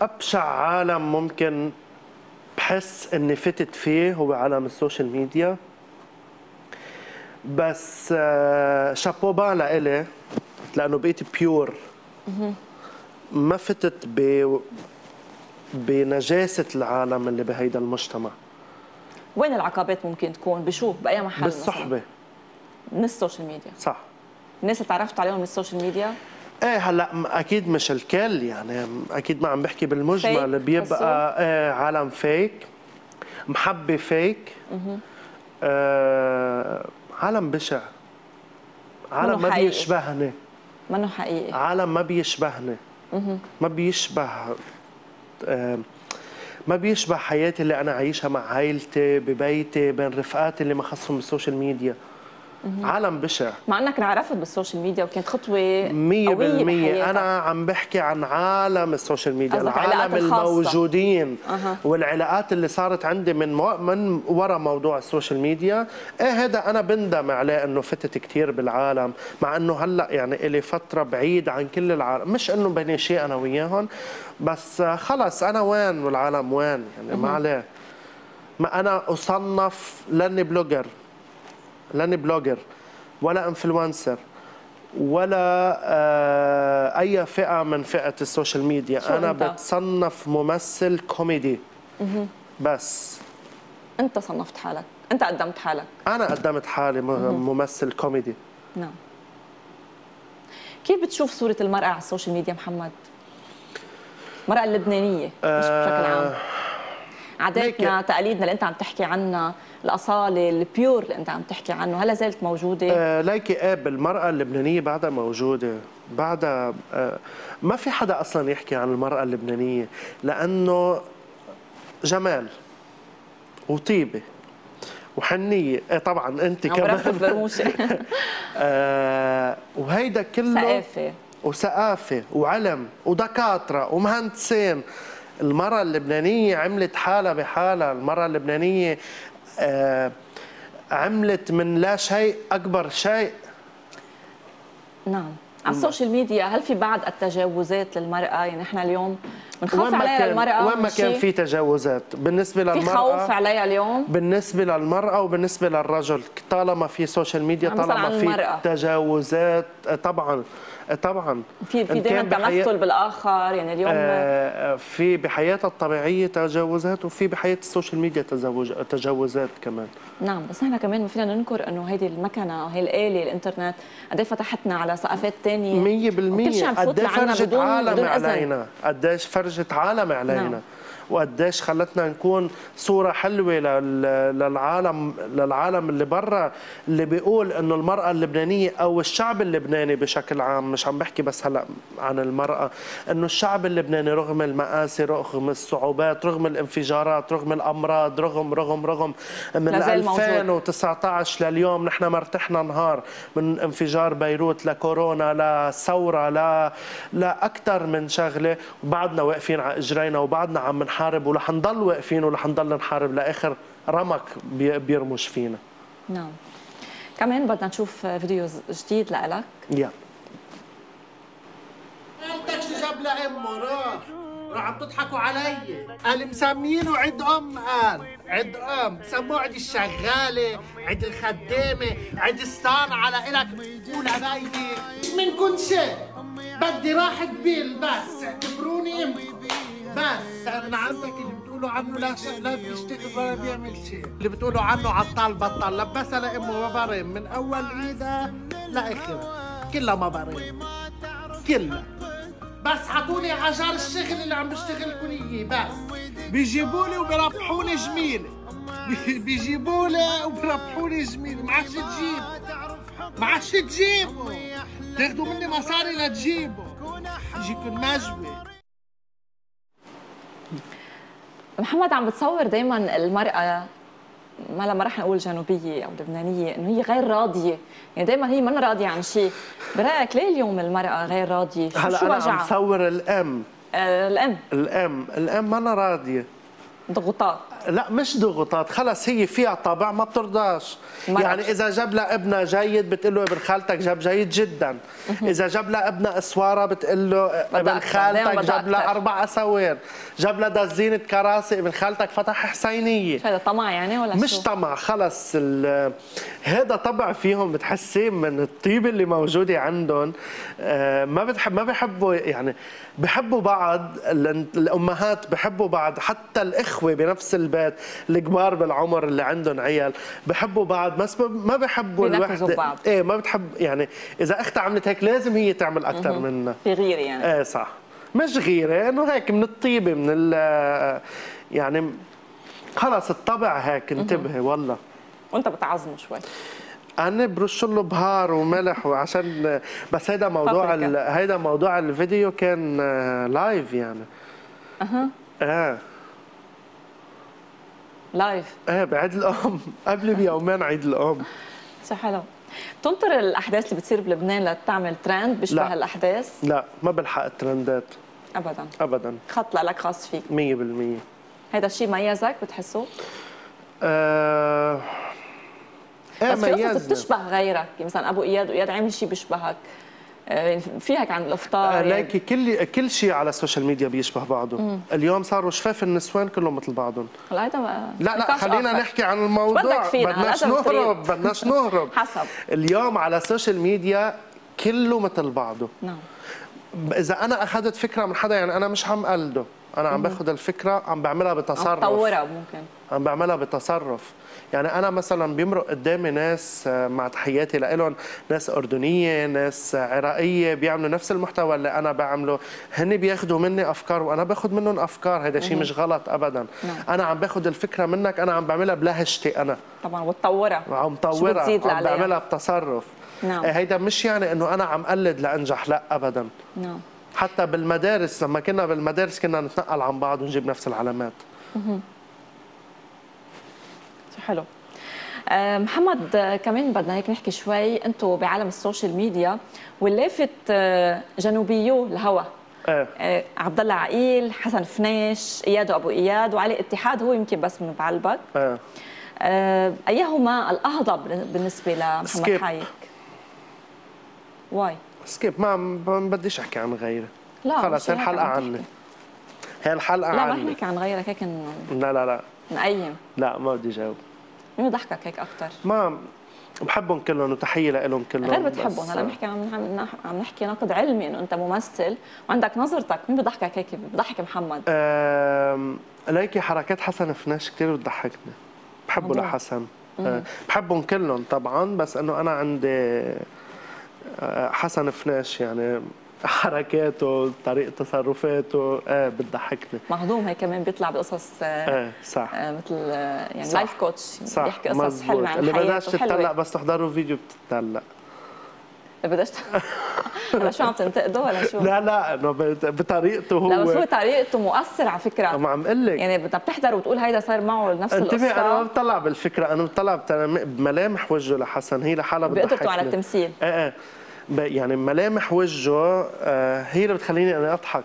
أبشع عالم ممكن بحس إني فتت فيه هو عالم ال social media. بس آه، chapeau bas لإلي لأنه بقيت pure ما فتت ب بنجاسة العالم اللي بهيدا المجتمع. وين العقبات ممكن تكون؟ بشو؟ بأي محل مثلاً؟ بالصحبة. من ال social media. صح. الناس اللي تعرفت عليهم من ال social media؟ إيه هلأ أكيد مش الكل يعني. أكيد ما عم بحكي بالمجمل. بيبقى إيه عالم فيك محبة فيك آه عالم بشع. عالم ما. بيشبهني. منه حقيقي. عالم ما بيشبهني ما بيشبه آه ما بيشبه حياتي اللي أنا عايشها مع عائلتي ببيتي بين رفقاتي اللي ما خصهم بال social media. عالم بشع. مع إنك انعرفت بال social media وكانت خطوة مية قوية بالمية. بحياتك. أنا عم بحكي عن عالم ال social media العالم. الموجودين. أها. والعلاقات اللي صارت عندي من مو... من وراء موضوع ال social media. إيه هذا أنا بندم عليه إنه فتت كتير بالعالم مع إنه هلأ يعني إلي فترة بعيد عن كل العالم. مش إنه بيني شيء أنا وياهم بس خلص أنا وين والعالم وين؟ يعني ما عليه. ما أنا أصنف لاني blogger. لاني blogger ولا influencer ولا آه، أي فئة من فئة ال social media. أنا أنت؟ بتصنف ممثل كوميدي. بس. أنت صنفت حالك. أنت قدمت حالك. أنا قدمت حالي ممثل كوميدي. نعم. كيف بتشوف صورة المرأة على السوشيال ميديا محمد؟ المرأة اللبنانية مش بشكل عام. عاداتنا تقاليدنا اللي انت عم تحكي عنها الأصالة ال pure اللي انت عم تحكي عنه هل لا زالت موجودة؟ آه ليكي إيه المرأة اللبنانية بعدها موجودة. بعدها آه ما في حدا أصلا يحكي عن المرأة اللبنانية لأنه جمال وطيبة وحنية. إيه طبعا عم كمان. آه وهيدا كله ثقافة وثقافة وعلم ودكاترة ومهندسين. المرأة اللبنانية عملت حالها بحالها. المرأة اللبنانية آه عملت من لا شيء أكبر شيء. نعم. على ال social media هل في بعض التجاوزات للمرأة؟ يعني إحنا اليوم بنخاف عليها كان المرأة وين ما كان؟ في تجاوزات. بالنسبة في خوف للمرأة عليها اليوم؟ بالنسبة للمرأة وبالنسبة للرجل طالما في social media طالما في. تجاوزات طبعا طبعا. في في دائما تمثل بالآخر يعني اليوم آه، في بحياتها الطبيعية تجاوزات وفي بحياة ال social media تزوج تجاوزات كمان. نعم بس نحن كمان ما فينا ننكر إنه هيدي المكنة وهي الآلة الإنترنت قد إيه فتحتنا على ثقافات ثانية مية وكل بالمية شيء عم تفوت قديش لعنا فرجت عالم بدون علينا. قديش فرجت عالم علينا نعم. وقديش خلتنا نكون صورة حلوة لل- للعالم للعالم اللي برا اللي بيقول إنه المرأة اللبنانية أو الشعب اللبناني بشكل عام مش عم بحكي بس هلا عن المرأة إنه الشعب اللبناني رغم المآسي رغم الصعوبات رغم الانفجارات رغم الأمراض رغم رغم رغم من لازال موجود. 2019 لليوم نحن ما ارتحنا نهار من انفجار بيروت لكورونا لثوره ل لاكثر من شغلة وبعدنا واقفين على إجرينا وبعدنا عم نحارب ورح نضل واقفين ورح نضل نحارب لآخر رمق بي- بيرمش فينا. نعم. كمان بدنا نشوف فيديو جديد لإلك. يا شو جاب لامه راح. عم تضحكوا علي. قال مسمينه عيد أم قال عيد أم. سموه عيد الشغالة عيد الخدامة عيد الصانعه لإلك قول بيدي من كل شيء. بدي راحة بيل بس. اعتبروني امكم بس. أنا عندك اللي بتقولوا عنه لا ش... لا بيشتغل ولا بيعمل شيء. اللي بتقولوا عنه عطال بطال. لبسها لامه ما برم من أول عيدها لاخرها كلها ما برم كلها. بس عطوني عجار الشغل اللي عم بشتغلكم اياه بس. بيجيبوا لي وبربحوني جميله بي- بيجيبوا لي وبربحوني جميله ما عادش تجيب. ما عادش تجيبوا تاخذوا مني مصاري لتجيبوا. يجيكم مجوي محمد عم بتصور دائما المرأة ما لما رح نقول جنوبية أو لبنانية إنه هي غير راضية، يعني دائما هي من راضية عن شيء، برأيك ليه اليوم المرأة غير راضية؟ شو هلأ شو أنا عم؟ صور الام آه الأم الام الام ما راضية. ضغوطات. لا مش ضغوطات خلص هي فيها طبع ما بترضاش. يعني إذا جاب لها ابنها جيد بتقول له ابن خالتك جاب جيد جدا إذا جاب لها ابنها أسوارة بتقول له ابن خالتك جاب لها. أربع أساوير جاب لها دزينة كراسي ابن خالتك فتح حسينية هذا طمع يعني ولا مش شو؟ طمع خلص هذا طبع فيهم بتحسيه من الطيبه اللي موجوده عندهم آه، ما بتحب ما بحبوا يعني بحبوا بعض ال- الأمهات بحبوا بعض حتى الإخوة بنفس البيت الكبار بالعمر اللي عندهم عيال. بحبوا بعض بس ما- بحبوا الوحدة. بعض. إيه ما بتحب يعني إذا اختها عملت هيك لازم هي تعمل أكثر منها. في غيرة يعني. إيه صح. مش غيره إنه هيك من الطيبة من ال يعني خلص الطبع هيك انتبهي والله. وأنت بتعظمه شوي. أنا برش له بهار وملح وعشان بس هيدا موضوع. هيدا موضوع الفيديو كان آه، live يعني. أها. إيه. live إيه بعيد الأم. قبل بيومين عيد الأم. شو حلو بتنطر الأحداث اللي بتصير بلبنان لتعمل ترند بيشبه لا. الأحداث؟ لا ما بلحق الترندات. أبدا. ابدا. خط لك خاص فيك. 100% هذا الشيء ميزك بتحسه؟ آه... إيه بس في قصص بتشبه غيرك. يعني مثلا أبو إياد وإياد عامل شيء بيشبهك. آه، يعني في هيك عن الافطار يعني. ليكي كل كل شيء على ال social media بيشبه بعضه. اليوم صاروا شفاف النسوان كلهم مثل بعضهم. هلا لا لا خلينا آخر. نحكي عن الموضوع. بدك فينا، بدناش نهرب. بدناش نهرب. حسب اليوم على ال social media كله مثل بعضه. نعم. إذا أنا أخذت فكرة من حدا يعني أنا مش عم قلده أنا عم باخذ الفكرة عم بعملها عم بتصرف تطورها ممكن. عم بعملها بتصرف. يعني أنا مثلا بيمرق قدامي ناس آه، مع تحياتي لهم ناس أردنية ناس آه، عراقية بيعملوا نفس المحتوى اللي أنا بعمله. هن بياخذوا مني أفكار وأنا باخذ منهم أفكار. هذا شيء مش غلط ابدا. نعم. أنا عم باخذ الفكرة منك أنا عم بعملها بلهجتي أنا. طبعا وتطورها. عم طورها عم عليها؟ بعملها بتصرف. نعم. إيه هيدا مش يعني إنه أنا عم قلد لأنجح لأ ابدا. نعم. حتى بالمدارس لما كنا بالمدارس كنا ننقل عن بعض ونجيب نفس العلامات. حلو. آه، محمد كمان بدنا هيك نحكي شوي أنتم بعالم ال social media واللافت آه، جنوبيو الهوى إيه. آه، عبد الله عقيل حسن فناش إياد وابو إياد وعلي اتحاد هو يمكن بس من بعلبك. إيه. أيهما الاهضم بالنسبة لمحمد سكيب. حايك؟ واي. سكيب ما ما بديش أحكي عن غيره لا خلص هي الحلقة عني. هي الحلقة لا ما عني. نحكي عن غيرك هيك لا لا لا. نقيم. لا ما بدي جاوب مين بضحكك هيك أكثر ما بحبهم كلهم وتحية لهم كلهم غير بتحبهم هلا بنحكي عم عم عم نحكي نقد علمي إنه أنت ممثل وعندك نظرتك. مين بضحكك هيك؟ بضحك محمد. آم، ليكي حركات حسن فناش كثير بتضحكني. بحبه. لحسن. آه، بحبهم كلهم طبعا بس إنه أنا عندي حسن فناش يعني حركاته طريقة تصرفاته. إيه بتضحكني. مهضوم هي كمان بيطلع بقصص إيه صح. آه، مثل آه، يعني صح. لايف كوتش صح بيحكي قصص. حلوة عن اللي تتطلع حلوة. بس تحضروا فيديو بتتطلع بدهاش هلا شو عم تنتقده ولا شو؟ لا لا إنه بطريقته هو. لا بس هو طريقته مؤثر على فكرة. ما عم أقول لك يعني بدك بتحضر وتقول هيدا صار معه نفس انتبه أنا ما القصة بطلع بالفكرة أنا بطلع بملامح وجهه لحسن هي لحالها بقدرته على التمثيل. إيه إيه. يعني ملامح وجهه آه، هي اللي بتخليني أنا أضحك.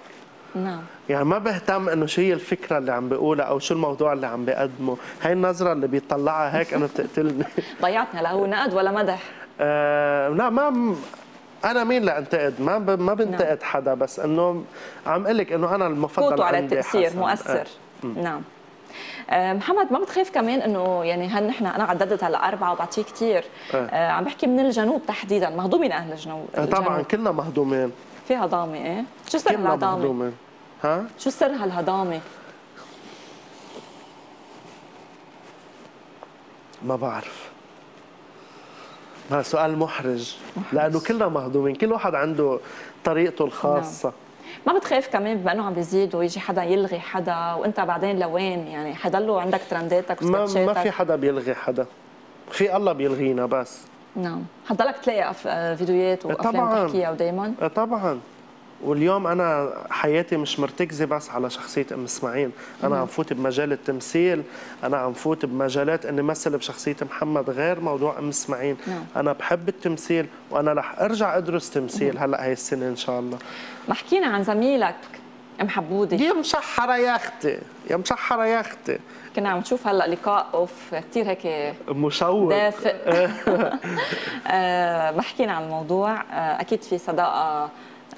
نعم. يعني ما بهتم إنه شو هي الفكرة اللي عم بيقولها أو شو الموضوع اللي عم بيقدمه هاي النظرة اللي بيطلعها هيك أنا بتقتلني. ضيعتني هلا هو نقد ولا مدح؟ آه لا ما أنا مين لانتقد ما ب... ما بنتقد حدا بس إنه عم أقول لك إنه أنا المفضل على عندي التأثير حسن. مؤثر. نعم. آه، محمد ما بتخاف كمان إنه يعني هل نحن أنا عددت هلا أربعة وبعطيه كثير إيه. آه عم بحكي من الجنوب تحديدا مهضومين أهل الجنوب آه، طبعا. كلنا مهضومين. في هضامه إيه؟ شو سر الهضامه؟ ها؟ شو سر هالهضامة؟ ما بعرف. ما سؤال محرج لأنه كلنا مهضومين كل واحد عنده طريقته الخاصة. ما بتخاف كمان بما إنه عم بيزيد ويجي حدا يلغي حدا وأنت بعدين لوين يعني؟ حيضلوا عندك ترنداتك ما ما في حدا بيلغي حدا. في الله بيلغينا بس. نعم. حتضلك تلاقي. آه، فيديوهات وأفلام. تحكيها ودائما طبعا. واليوم أنا حياتي مش مرتكزة بس على شخصية أم إسماعيل. أنا عم فوت بمجال التمثيل أنا عم فوت بمجالات إني مثل بشخصية محمد غير موضوع أم إسماعيل. نعم. أنا بحب التمثيل وأنا رح أرجع أدرس تمثيل هلأ هي السنة إن شاء الله. ما حكينا عن زميلك أم حبودي يا مشحره يا أختي يا مشحره يا أختي. كنا عم نشوف هلأ لقاء أوف كثير هيك مشوق. دافئ. آه، ما حكينا عن الموضوع. آه، أكيد في صداقة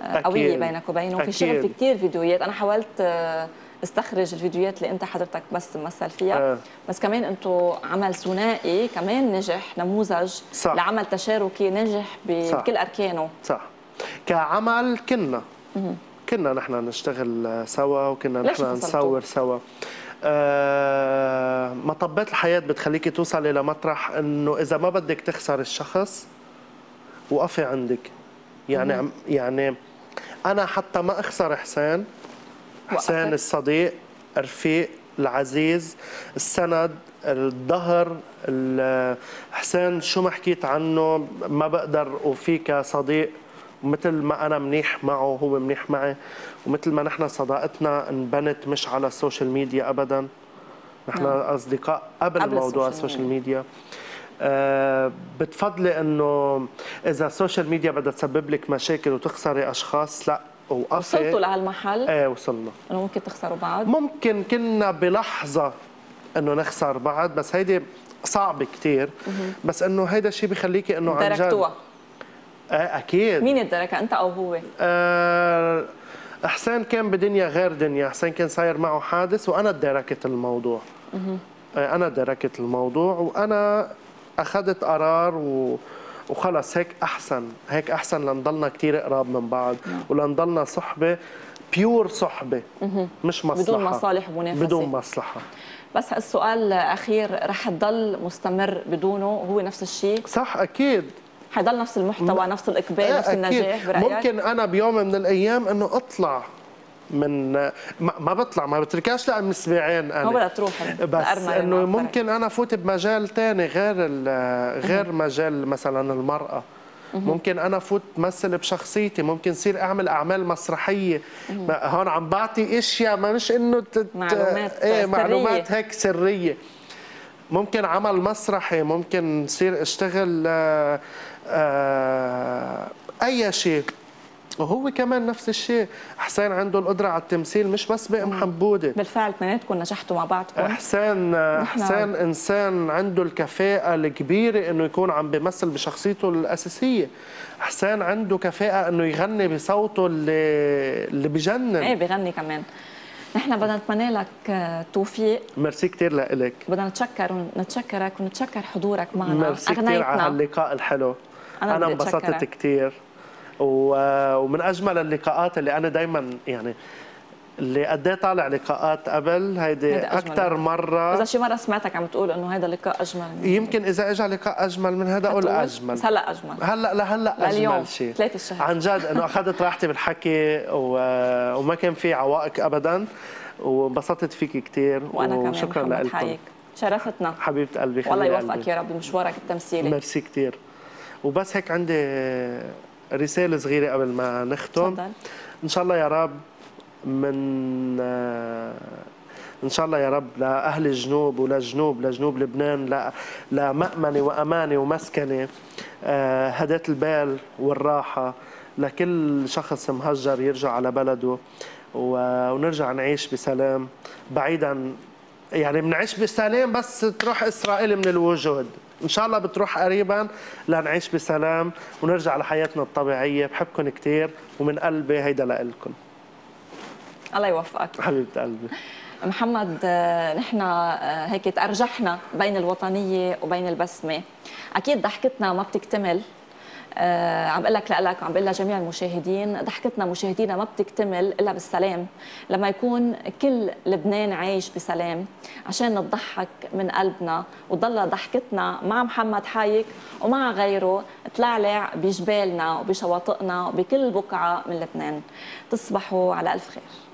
قوية أكيد. بينك وبينه في أكيد. شغل في كثير فيديوهات أنا حاولت آه، استخرج الفيديوهات اللي أنت حضرتك بس تمثل فيها آه. بس كمان أنتم عمل ثنائي كمان نجح نموذج صح. لعمل تشاركي نجح. بكل أركانه صح كعمل كنا كنا نحن نشتغل سوا وكنا نحن؟ نصور سوا آه مطبات الحياة بتخليكي توصلي لمطرح إنه إذا ما بدك تخسر الشخص وقفي عندك يعني عم- يعني أنا حتى ما أخسر حسين حسين وقفت. الصديق الرفيق العزيز السند الظهر ال- حسين شو ما حكيت عنه ما بقدر وفيك صديق مثل ما أنا منيح معه هو منيح معي ومثل ما نحن صداقتنا انبنت مش على ال social media ابدا نحن نعم. أصدقاء قبل, قبل موضوع ال social media أه بتفضلي إنه إذا ال social media بدها تسبب لك مشاكل وتخسري أشخاص لا وقفي. وصلتوا لهالمحل إيه وصلنا. إنه ممكن تخسروا بعض؟ ممكن كنا بلحظة إنه نخسر بعض بس هيدي صعب كتير. بس إنه هيدا الشيء بخليكي إنه عن جد. آه أكيد. مين الدركة؟ أنت أو هو؟ آه حسين كان بدنيا غير دنيا. حسين كان صاير معه حادث وأنا تداركت الموضوع. آه أنا تداركت الموضوع وأنا أخذت قرار و وخلص. هيك أحسن. هيك أحسن لنضلنا كثير قراب من بعض. ولنضلنا صحبة بيور صحبة. مش مصلحة. بدون مصالح ومنافسة. بدون مصلحة. بس السؤال الأخير رح تضل مستمر بدونه؟ هو نفس الشيء؟ صح أكيد. حيضل نفس المحتوى نفس الإقبال إيه نفس. النجاح برأيك؟ ممكن أنا بيوم من الأيام إنه أطلع. من ما بطلع ما بتركاش لأم سبيعين أنا. ما بدها تروح بس الأرملة إنه ممكن أنا فوت بمجال تاني غير غير مجال مثلا المرأة. ممكن أنا فوت مثل بشخصيتي ممكن صير أعمل أعمال مسرحية. هون عم بعطي إشياء ما مش إنه تت... معلومات إيه سرية. معلومات هيك سرية. ممكن عمل مسرحي ممكن صير أشتغل آه، آه، أي شيء. وهو كمان نفس الشيء. حسين عنده القدرة على التمثيل مش بس بأم حبودة بالفعل اثنيناتكم نجحتوا مع بعضكم حسين حسين إنسان عنده الكفاءة الكبيرة إنه يكون عم بيمثل بشخصيته الأساسية. حسين عنده كفاءة إنه يغني بصوته اللي اللي بجنن. إيه بغني كمان. نحن بدنا نتمنى لك آه، توفيق. ميرسي كثير لك بدنا نتشكر ونتشكرك ونتشكر حضورك معنا ميرسي كثير على هاللقاء الحلو. أنا أنا انبسطت. كثير ومن أجمل اللقاءات اللي أنا دائما يعني اللي قد إيه طالع لقاءات قبل هيدي أكثر لقاء. مرة. إذا شي مرة سمعتك عم تقول إنه هذا اللقاء أجمل من- يمكن إذا اجى لقاء أجمل من هذا أقول؟ أجمل. بس هلا أجمل. هلا لهلا أجمل شيء ثلاث الشهر. عن جد إنه أخذت راحتي بالحكي و... وما كان في عوائق ابدا وانبسطت فيك كثير وأنا كمان وشكرا لكم. شرفتنا. حبيبة قلبي والله يوفقك. يا رب بمشوارك التمثيلي. ميرسي كثير وبس هيك عندي رسالة صغيرة قبل ما نختم. تفضل. إن شاء الله يا رب من آه، إن شاء الله يا رب لأهل الجنوب ولجنوب لجنوب لبنان ل- لمأمنة وأمانة ومسكنة آه، هداة البال والراحة لكل شخص مهجر يرجع على بلده ونرجع نعيش بسلام بعيدا. يعني بنعيش بسلام بس تروح إسرائيل من الوجود. إن شاء الله بتروح قريبا لنعيش بسلام ونرجع لحياتنا الطبيعية. بحبكم كثير ومن قلبي هيدا لإلكم الله يوفقك. حبيبة قلبي. محمد آه، نحن آه، هيك تأرجحنا بين الوطنية وبين البسمة. أكيد ضحكتنا ما بتكتمل. آه عم بقول لك لك وعم بقول لجميع المشاهدين ضحكتنا مشاهدينا ما بتكتمل إلا بالسلام. لما يكون كل لبنان عايش بسلام عشان نضحك من قلبنا وتضل ضحكتنا مع محمد حايك ومع غيره تلعلع بجبالنا وبشواطئنا وبكل بقعة من لبنان. تصبحوا على ألف خير.